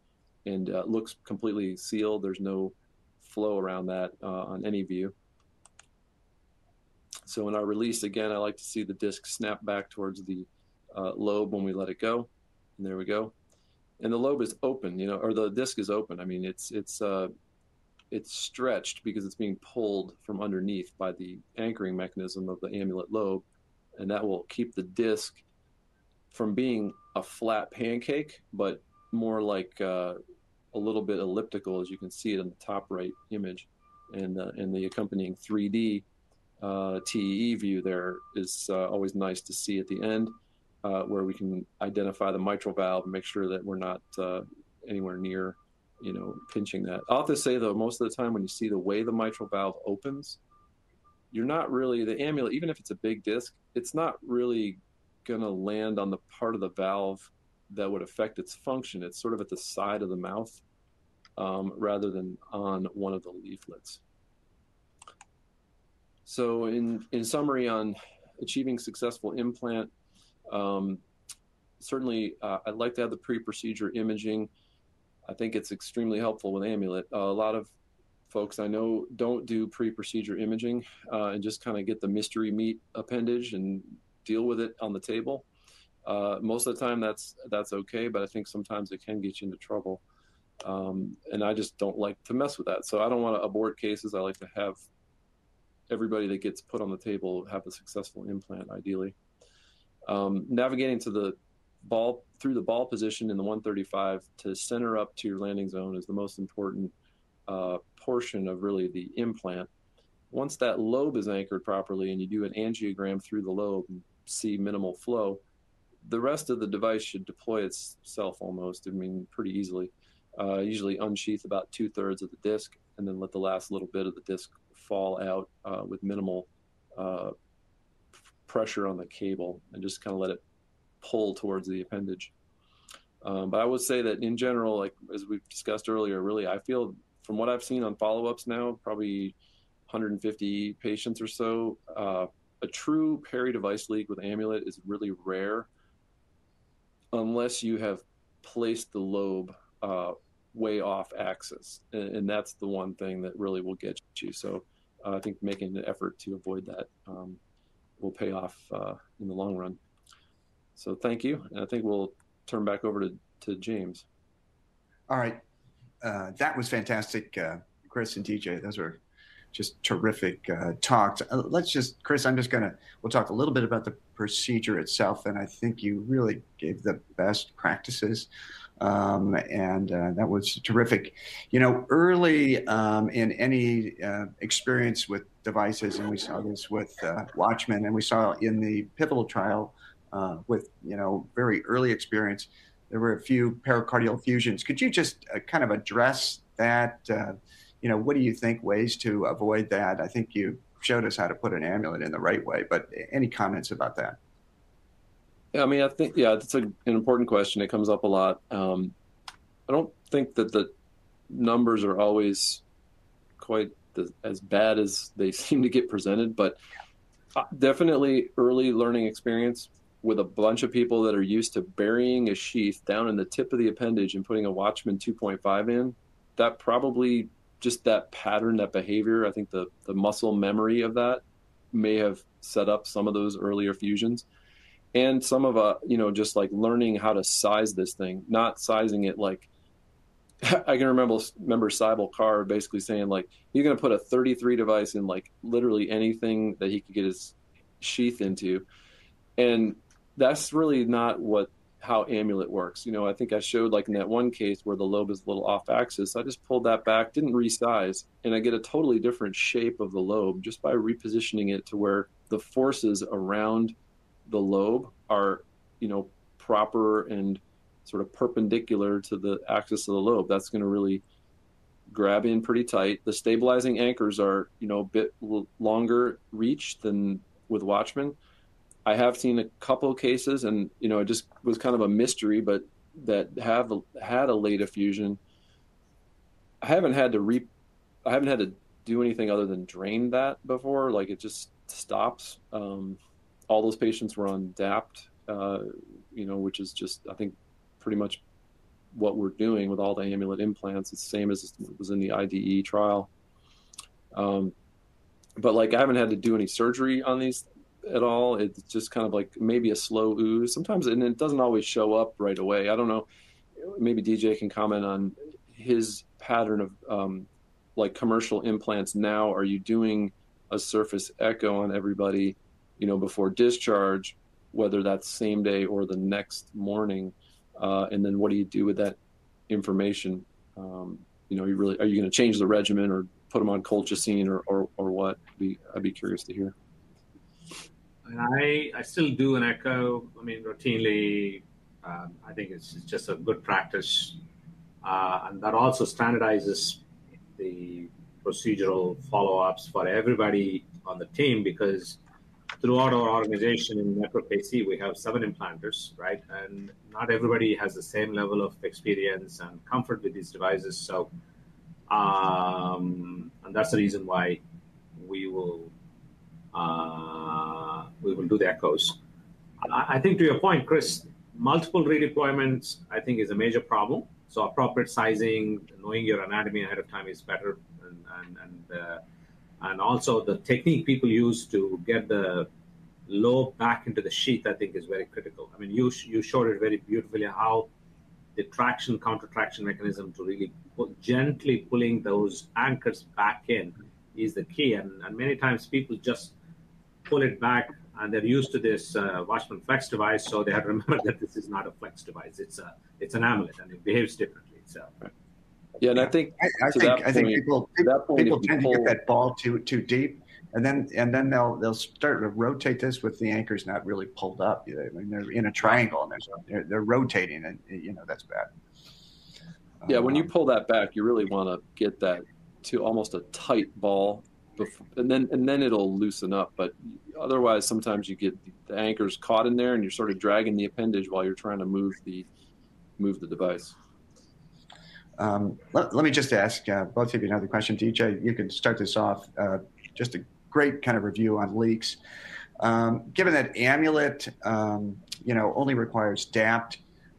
and uh, looks completely sealed. There's no flow around that uh, on any view. So in our release, again, I like to see the disc snap back towards the uh, lobe when we let it go. And there we go. And the lobe is open, you know, or the disc is open. I mean, it's it's uh, it's stretched because it's being pulled from underneath by the anchoring mechanism of the amulet lobe, and that will keep the disc from being a flat pancake, but more like uh, a little bit elliptical, as you can see it in the top right image, and uh, and the accompanying 3D uh, TEE view there is uh, always nice to see at the end, uh, where we can identify the mitral valve and make sure that we're not uh, anywhere near, you know, pinching that. I'll have to say though, most of the time when you see the way the mitral valve opens, you're not really the amulet, even if it's a big disc, it's not really going to land on the part of the valve that would affect its function. It's sort of at the side of the mouth um, rather than on one of the leaflets. So, in, in summary, on achieving successful implant, um, certainly uh, I'd like to have the pre procedure imaging. I think it's extremely helpful with Amulet. Uh, a lot of folks I know don't do pre procedure imaging uh, and just kind of get the mystery meat appendage and deal with it on the table. Uh, most of the time, that's that's okay, but I think sometimes it can get you into trouble. Um, and I just don't like to mess with that. So I don't want to abort cases. I like to have everybody that gets put on the table have a successful implant, ideally. Um, navigating to the ball through the ball position in the 135 to center up to your landing zone is the most important uh, portion of really the implant. Once that lobe is anchored properly and you do an angiogram through the lobe and see minimal flow, the rest of the device should deploy itself almost, I mean, pretty easily. Uh, usually unsheath about two thirds of the disc and then let the last little bit of the disc fall out uh, with minimal uh, pressure on the cable and just kind of let it pull towards the appendage. Um, but I would say that in general, like as we've discussed earlier, really, I feel from what I've seen on follow ups now, probably 150 patients or so, uh, a true peri device leak with amulet is really rare unless you have placed the lobe uh, way off axis. And, and, that's the one thing that really will get you. So I think making an effort to avoid that um, will pay off uh, in the long run. So thank you. And I think we'll turn back over to, to James. All right. Uh, that was fantastic, uh, Chris and DJ. Those were just terrific uh, talks. Uh, let's just, Chris, I'm just going to, we'll talk a little bit about the procedure itself. And I think you really gave the best practices. Um, and uh, that was terrific. You know, early um, in any uh, experience with devices, and we saw this with uh, Watchman, and we saw in the pivotal trial uh, with you know very early experience. There were a few pericardial fusions. Could you just uh, kind of address that? Uh, you know, what do you think ways to avoid that? I think you showed us how to put an amulet in the right way, but any comments about that? Yeah, I mean, I think yeah, it's a, an important question. It comes up a lot. Um, I don't think that the numbers are always quite the, as bad as they <laughs> seem to get presented, but definitely early learning experience with a bunch of people that are used to burying a sheath down in the tip of the appendage and putting a Watchman 2.5 in, that probably just that pattern, that behavior, I think the, the muscle memory of that may have set up some of those earlier fusions. And some of uh, you know, just like learning how to size this thing, not sizing it like <laughs> I can remember remember Saibal Kar basically saying like you're gonna put a 33 device in like literally anything that he could get his sheath into, and that's really not what how amulet works. You know, I think I showed like in that one case where the lobe is a little off axis. I just pulled that back, didn't resize, and I get a totally different shape of the lobe just by repositioning it to where the forces around the lobe are, you know, proper and sort of perpendicular to the axis of the lobe. That's going to really grab in pretty tight. The stabilizing anchors are, you know, a bit longer reach than with Watchman I have seen a couple cases, and you know, it just was kind of a mystery, but that have had a late effusion. I haven't had to re, I haven't had to do anything other than drain that before. Like it just stops. Um, all those patients were on DAPT, uh, you know, which is just I think pretty much what we're doing with all the amulet implants. It's the same as it was in the IDE trial. Um, but like I haven't had to do any surgery on these at all. It's just kind of like maybe a slow ooze sometimes, and it doesn't always show up right away. I don't know. Maybe DJ can comment on his pattern of um, like commercial implants now. Are you doing a surface echo on everybody, you know, before discharge, whether that's same day or the next morning? Uh, and then what do you do with that information? Um, you know, you really are you going to change the regimen or put them on colchicine or or, or what? Be, I'd be curious to hear. I I still do an echo. I mean, routinely. Um, I think it's, just a good practice, uh, and that also standardizes the procedural follow-ups for everybody on the team because throughout our organization in Network AC, we have seven implanters, right? And not everybody has the same level of experience and comfort with these devices. So, um, and that's the reason why we will uh, we will do the echoes. I, I think to your point, Chris, multiple redeployments, I think, is a major problem. So appropriate sizing, knowing your anatomy ahead of time is better, and and and, uh, and also the technique people use to get the lobe back into the sheath, I think, is very critical. I mean, you you showed it very beautifully how the traction counter traction mechanism to really put, gently pulling those anchors back in is the key. And, and many times people just pull it back and they're used to this uh, Watchman Flex device, so they have to remember <laughs> that this is not a Flex device. It's a it's an amulet and it behaves differently. So. Yeah, and I think I, I think I think people people, people tend pull... to get that ball too too deep, and then and then they'll they'll start to rotate this with the anchors not really pulled up. I mean, they're in a triangle and they're they're rotating, and you know that's bad. Yeah, when you um, pull that back, you really want to get that to almost a tight ball, before, and then and then it'll loosen up. But otherwise, sometimes you get the anchors caught in there, and you're sort of dragging the appendage while you're trying to move the move the device. Um, let, let, me just ask uh, both of you another question. DJ, you can start this off. Uh, just a great kind of review on leaks. Um, given that Amulet, um, you know, only requires DAPT,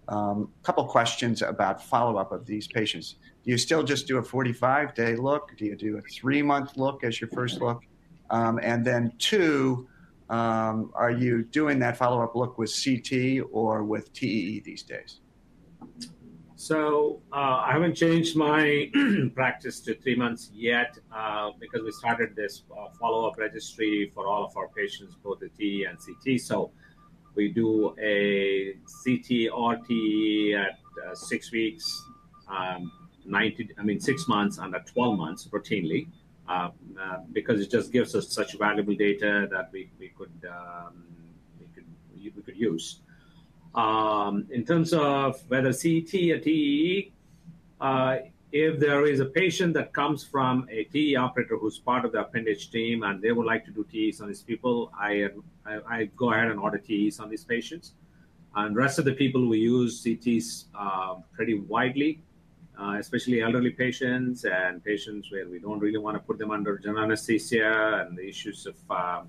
a um, couple questions about follow-up of these patients. Do you still just do a 45-day look? Do you do a three-month look as your first look? Um, and then two, um, are you doing that follow-up look with CT or with TEE these days? So uh, I haven't changed my <clears throat> practice to three months yet uh, because we started this uh, follow-up registry for all of our patients, both the TE and CT. So we do a CT or TE at uh, six weeks, um, 90, I mean six months, and at 12 months routinely. Uh, uh, because it just gives us such valuable data that we, we could um, we could we could use. Um, in terms of whether CT or TEE, uh, if there is a patient that comes from a TE operator who's part of the appendage team and they would like to do TEs on these people, I, I, I go ahead and order TEs on these patients. And rest of the people, we use CTs uh, pretty widely, uh, especially elderly patients and patients where we don't really want to put them under general anesthesia and the issues of um,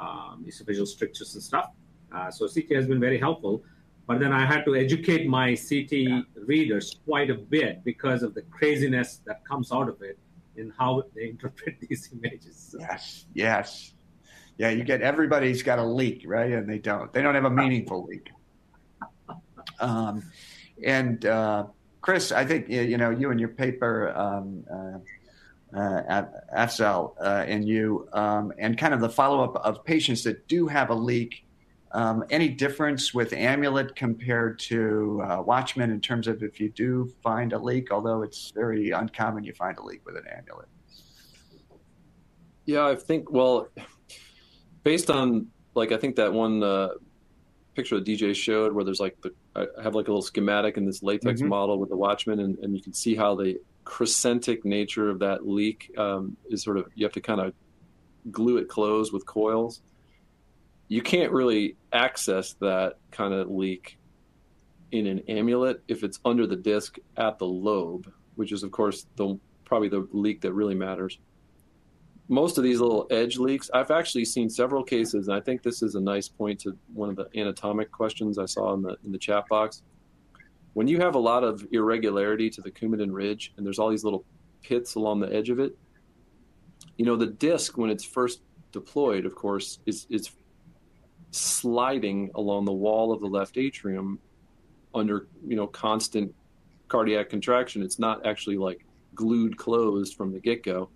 um, esophageal strictures and stuff. Uh, so CT has been very helpful. But then I had to educate my CT yeah. readers quite a bit because of the craziness that comes out of it in how they <laughs> interpret these images. Yes, yes. Yeah, you get everybody's got a leak, right? And they don't. They don't have a meaningful leak. Um, and uh, Chris, I think you know you and your paper, um, uh, uh, Afzal, uh, and you, um, and kind of the follow up of patients that do have a leak um, any difference with Amulet compared to uh, Watchman in terms of if you do find a leak, although it's very uncommon you find a leak with an Amulet? Yeah, I think, well, based on, like, I think that one uh, picture that DJ showed where there's like the, I have like a little schematic in this latex mm-hmm. model with the Watchman, and, and you can see how the crescentic nature of that leak um, is sort of, you have to kind of glue it closed with coils you can't really access that kind of leak in an amulet if it's under the disc at the lobe, which is of course the probably the leak that really matters. Most of these little edge leaks, I've actually seen several cases, and I think this is a nice point to one of the anatomic questions I saw in the in the chat box. When you have a lot of irregularity to the Coumadin ridge, and there's all these little pits along the edge of it, you know the disc when it's first deployed, of course, is is sliding along the wall of the left atrium under you know constant cardiac contraction. It's not actually like glued closed from the get-go.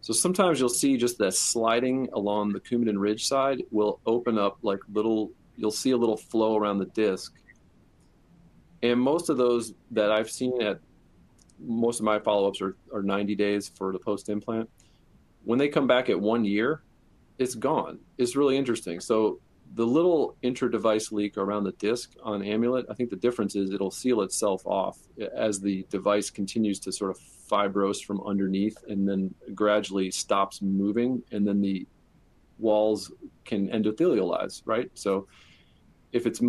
So sometimes you'll see just that sliding along the Coumadin ridge side will open up like little you'll see a little flow around the disc. And most of those that i've seen at most of my follow-ups are, are 90 days for the post implant when they come back at one year it's gone. It's really interesting. So the little inter-device leak around the disc on Amulet, I think the difference is it'll seal itself off as the device continues to sort of fibrose from underneath and then gradually stops moving, and then the walls can endothelialize, right? So if it's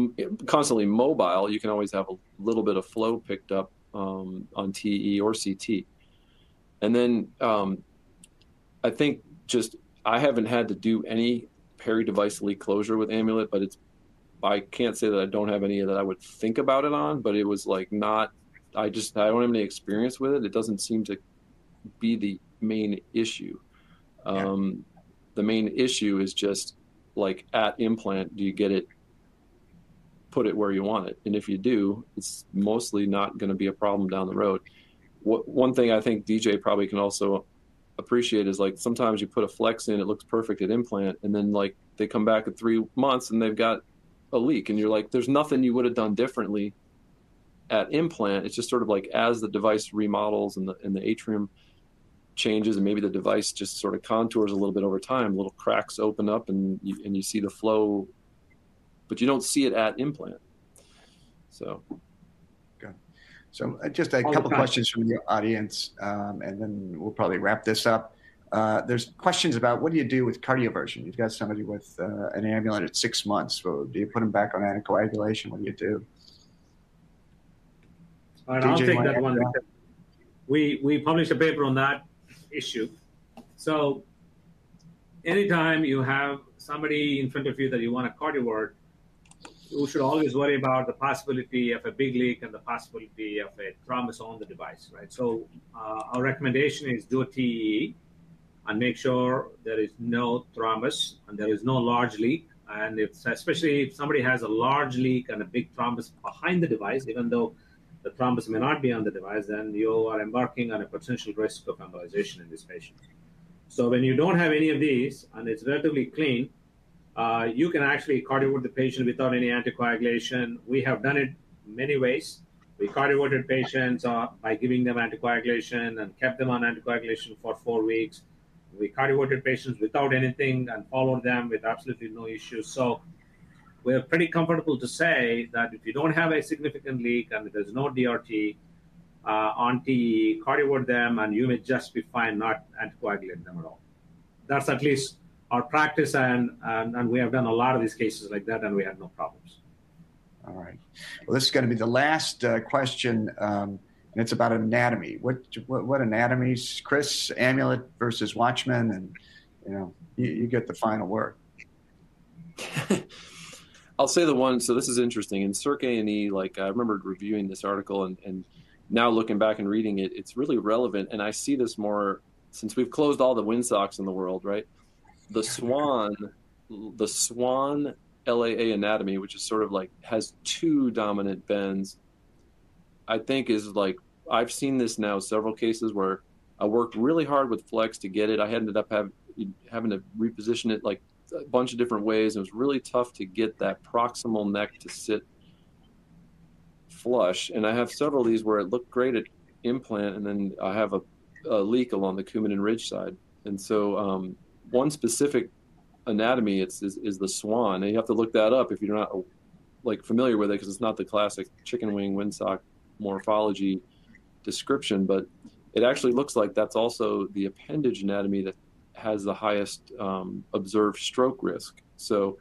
constantly mobile, you can always have a little bit of flow picked up um, on TE or CT. And then um, I think just I haven't had to do any peri-device leak closure with Amulet, but it's I can't say that I don't have any that I would think about it on, but it was like not. I just I don't have any experience with it. It doesn't seem to be the main issue. Um, The main issue is just like at implant do you get it put it where you want it and if you do it's mostly not going to be a problem down the road what, one thing i think dj probably can also appreciate is like sometimes you put a flex in it looks perfect at implant and then like they come back in three months and they've got a leak and you're like there's nothing you would have done differently at implant. It's just sort of like as the device remodels and the and the atrium changes and maybe the device just sort of contours a little bit over time little cracks open up and you, and you see the flow but you don't see it at implant. So so uh, just a couple questions from the audience um, and then we'll probably wrap this up. Uh, there's questions about what do you do with cardioversion? You've got somebody with uh, an amulet at six months. So do you put them back on anticoagulation? What do you do? All right, I'll take that one. We we published a paper on that issue. So anytime you have somebody in front of you that you want to cardiovert, you should always worry about the possibility of a big leak and the possibility of a thrombus on the device, right? So uh, our recommendation is do a TEE and make sure there is no thrombus and there is no large leak. And if, especially if somebody has a large leak and a big thrombus behind the device, even though the thrombus may not be on the device, then you are embarking on a potential risk of embolization in this patient. So when you don't have any of these and it's relatively clean, you can actually cardiovert the patient without any anticoagulation. We have done it many ways. We cardioverted patients uh, by giving them anticoagulation and kept them on anticoagulation for four weeks. We cardioverted patients without anything and followed them with absolutely no issues. So we're pretty comfortable to say that if you don't have a significant leak and there's no DRT uh, on TE, cardiovert them, and you may just be fine not anticoagulate them at all. That's at least our practice, and, and, and we have done a lot of these cases like that, and we had no problems. All right. Well, this is going to be the last uh, question, um, and it's about anatomy. What, what, what anatomies, Chris? Amulet versus Watchman, and you know, you, you get the final word. <laughs> I'll say the one. So this is interesting. In Circ A and E, like I remember reviewing this article and, and now looking back and reading it, it's really relevant. And I see this more since we've closed all the windsocks in the world, right? The Swan, the Swan LAA anatomy, which is sort of like has two dominant bends, I think is like I've seen this now several cases where I worked really hard with Flex to get it. I ended up have, having to reposition it like a bunch of different ways. It was really tough to get that proximal neck to sit flush. And I have several of these where it looked great at implant, and then I have a, a leak along the Coumadin ridge side. And so, um, one specific anatomy it's, is, is the swan, and you have to look that up if you're not like familiar with it because it's not the classic chicken wing windsock morphology description, but it actually looks like that's also the appendage anatomy that has the highest um, observed stroke risk. So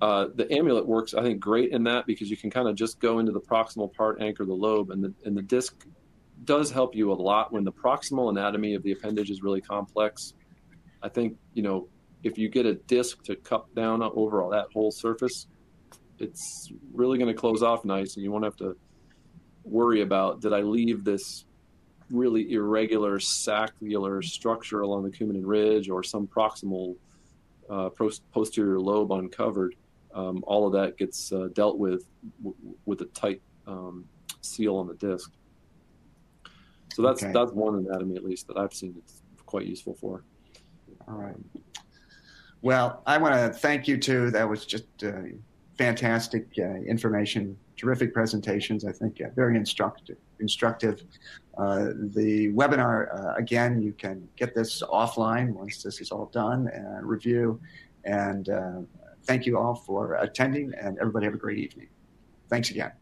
uh, the amulet works, I think, great in that because you can kind of just go into the proximal part, anchor the lobe, and the and the disc does help you a lot when the proximal anatomy of the appendage is really complex. I think you know if you get a disc to cup down over all that whole surface, it's really going to close off nice, and you won't have to worry about did I leave this really irregular saccular structure along the Coumadin ridge or some proximal uh, posterior lobe uncovered, um, all of that gets uh, dealt with w- with a tight um, seal on the disc. So that's okay. that's one anatomy at least that I've seen it's quite useful for. All right. Well, I want to thank you too. That was just uh, fantastic uh, information, terrific presentations. I think uh, very instructive. Instructive. Uh, the webinar uh, again, you can get this offline once this is all done and review. And uh, thank you all for attending, and everybody have a great evening. Thanks again.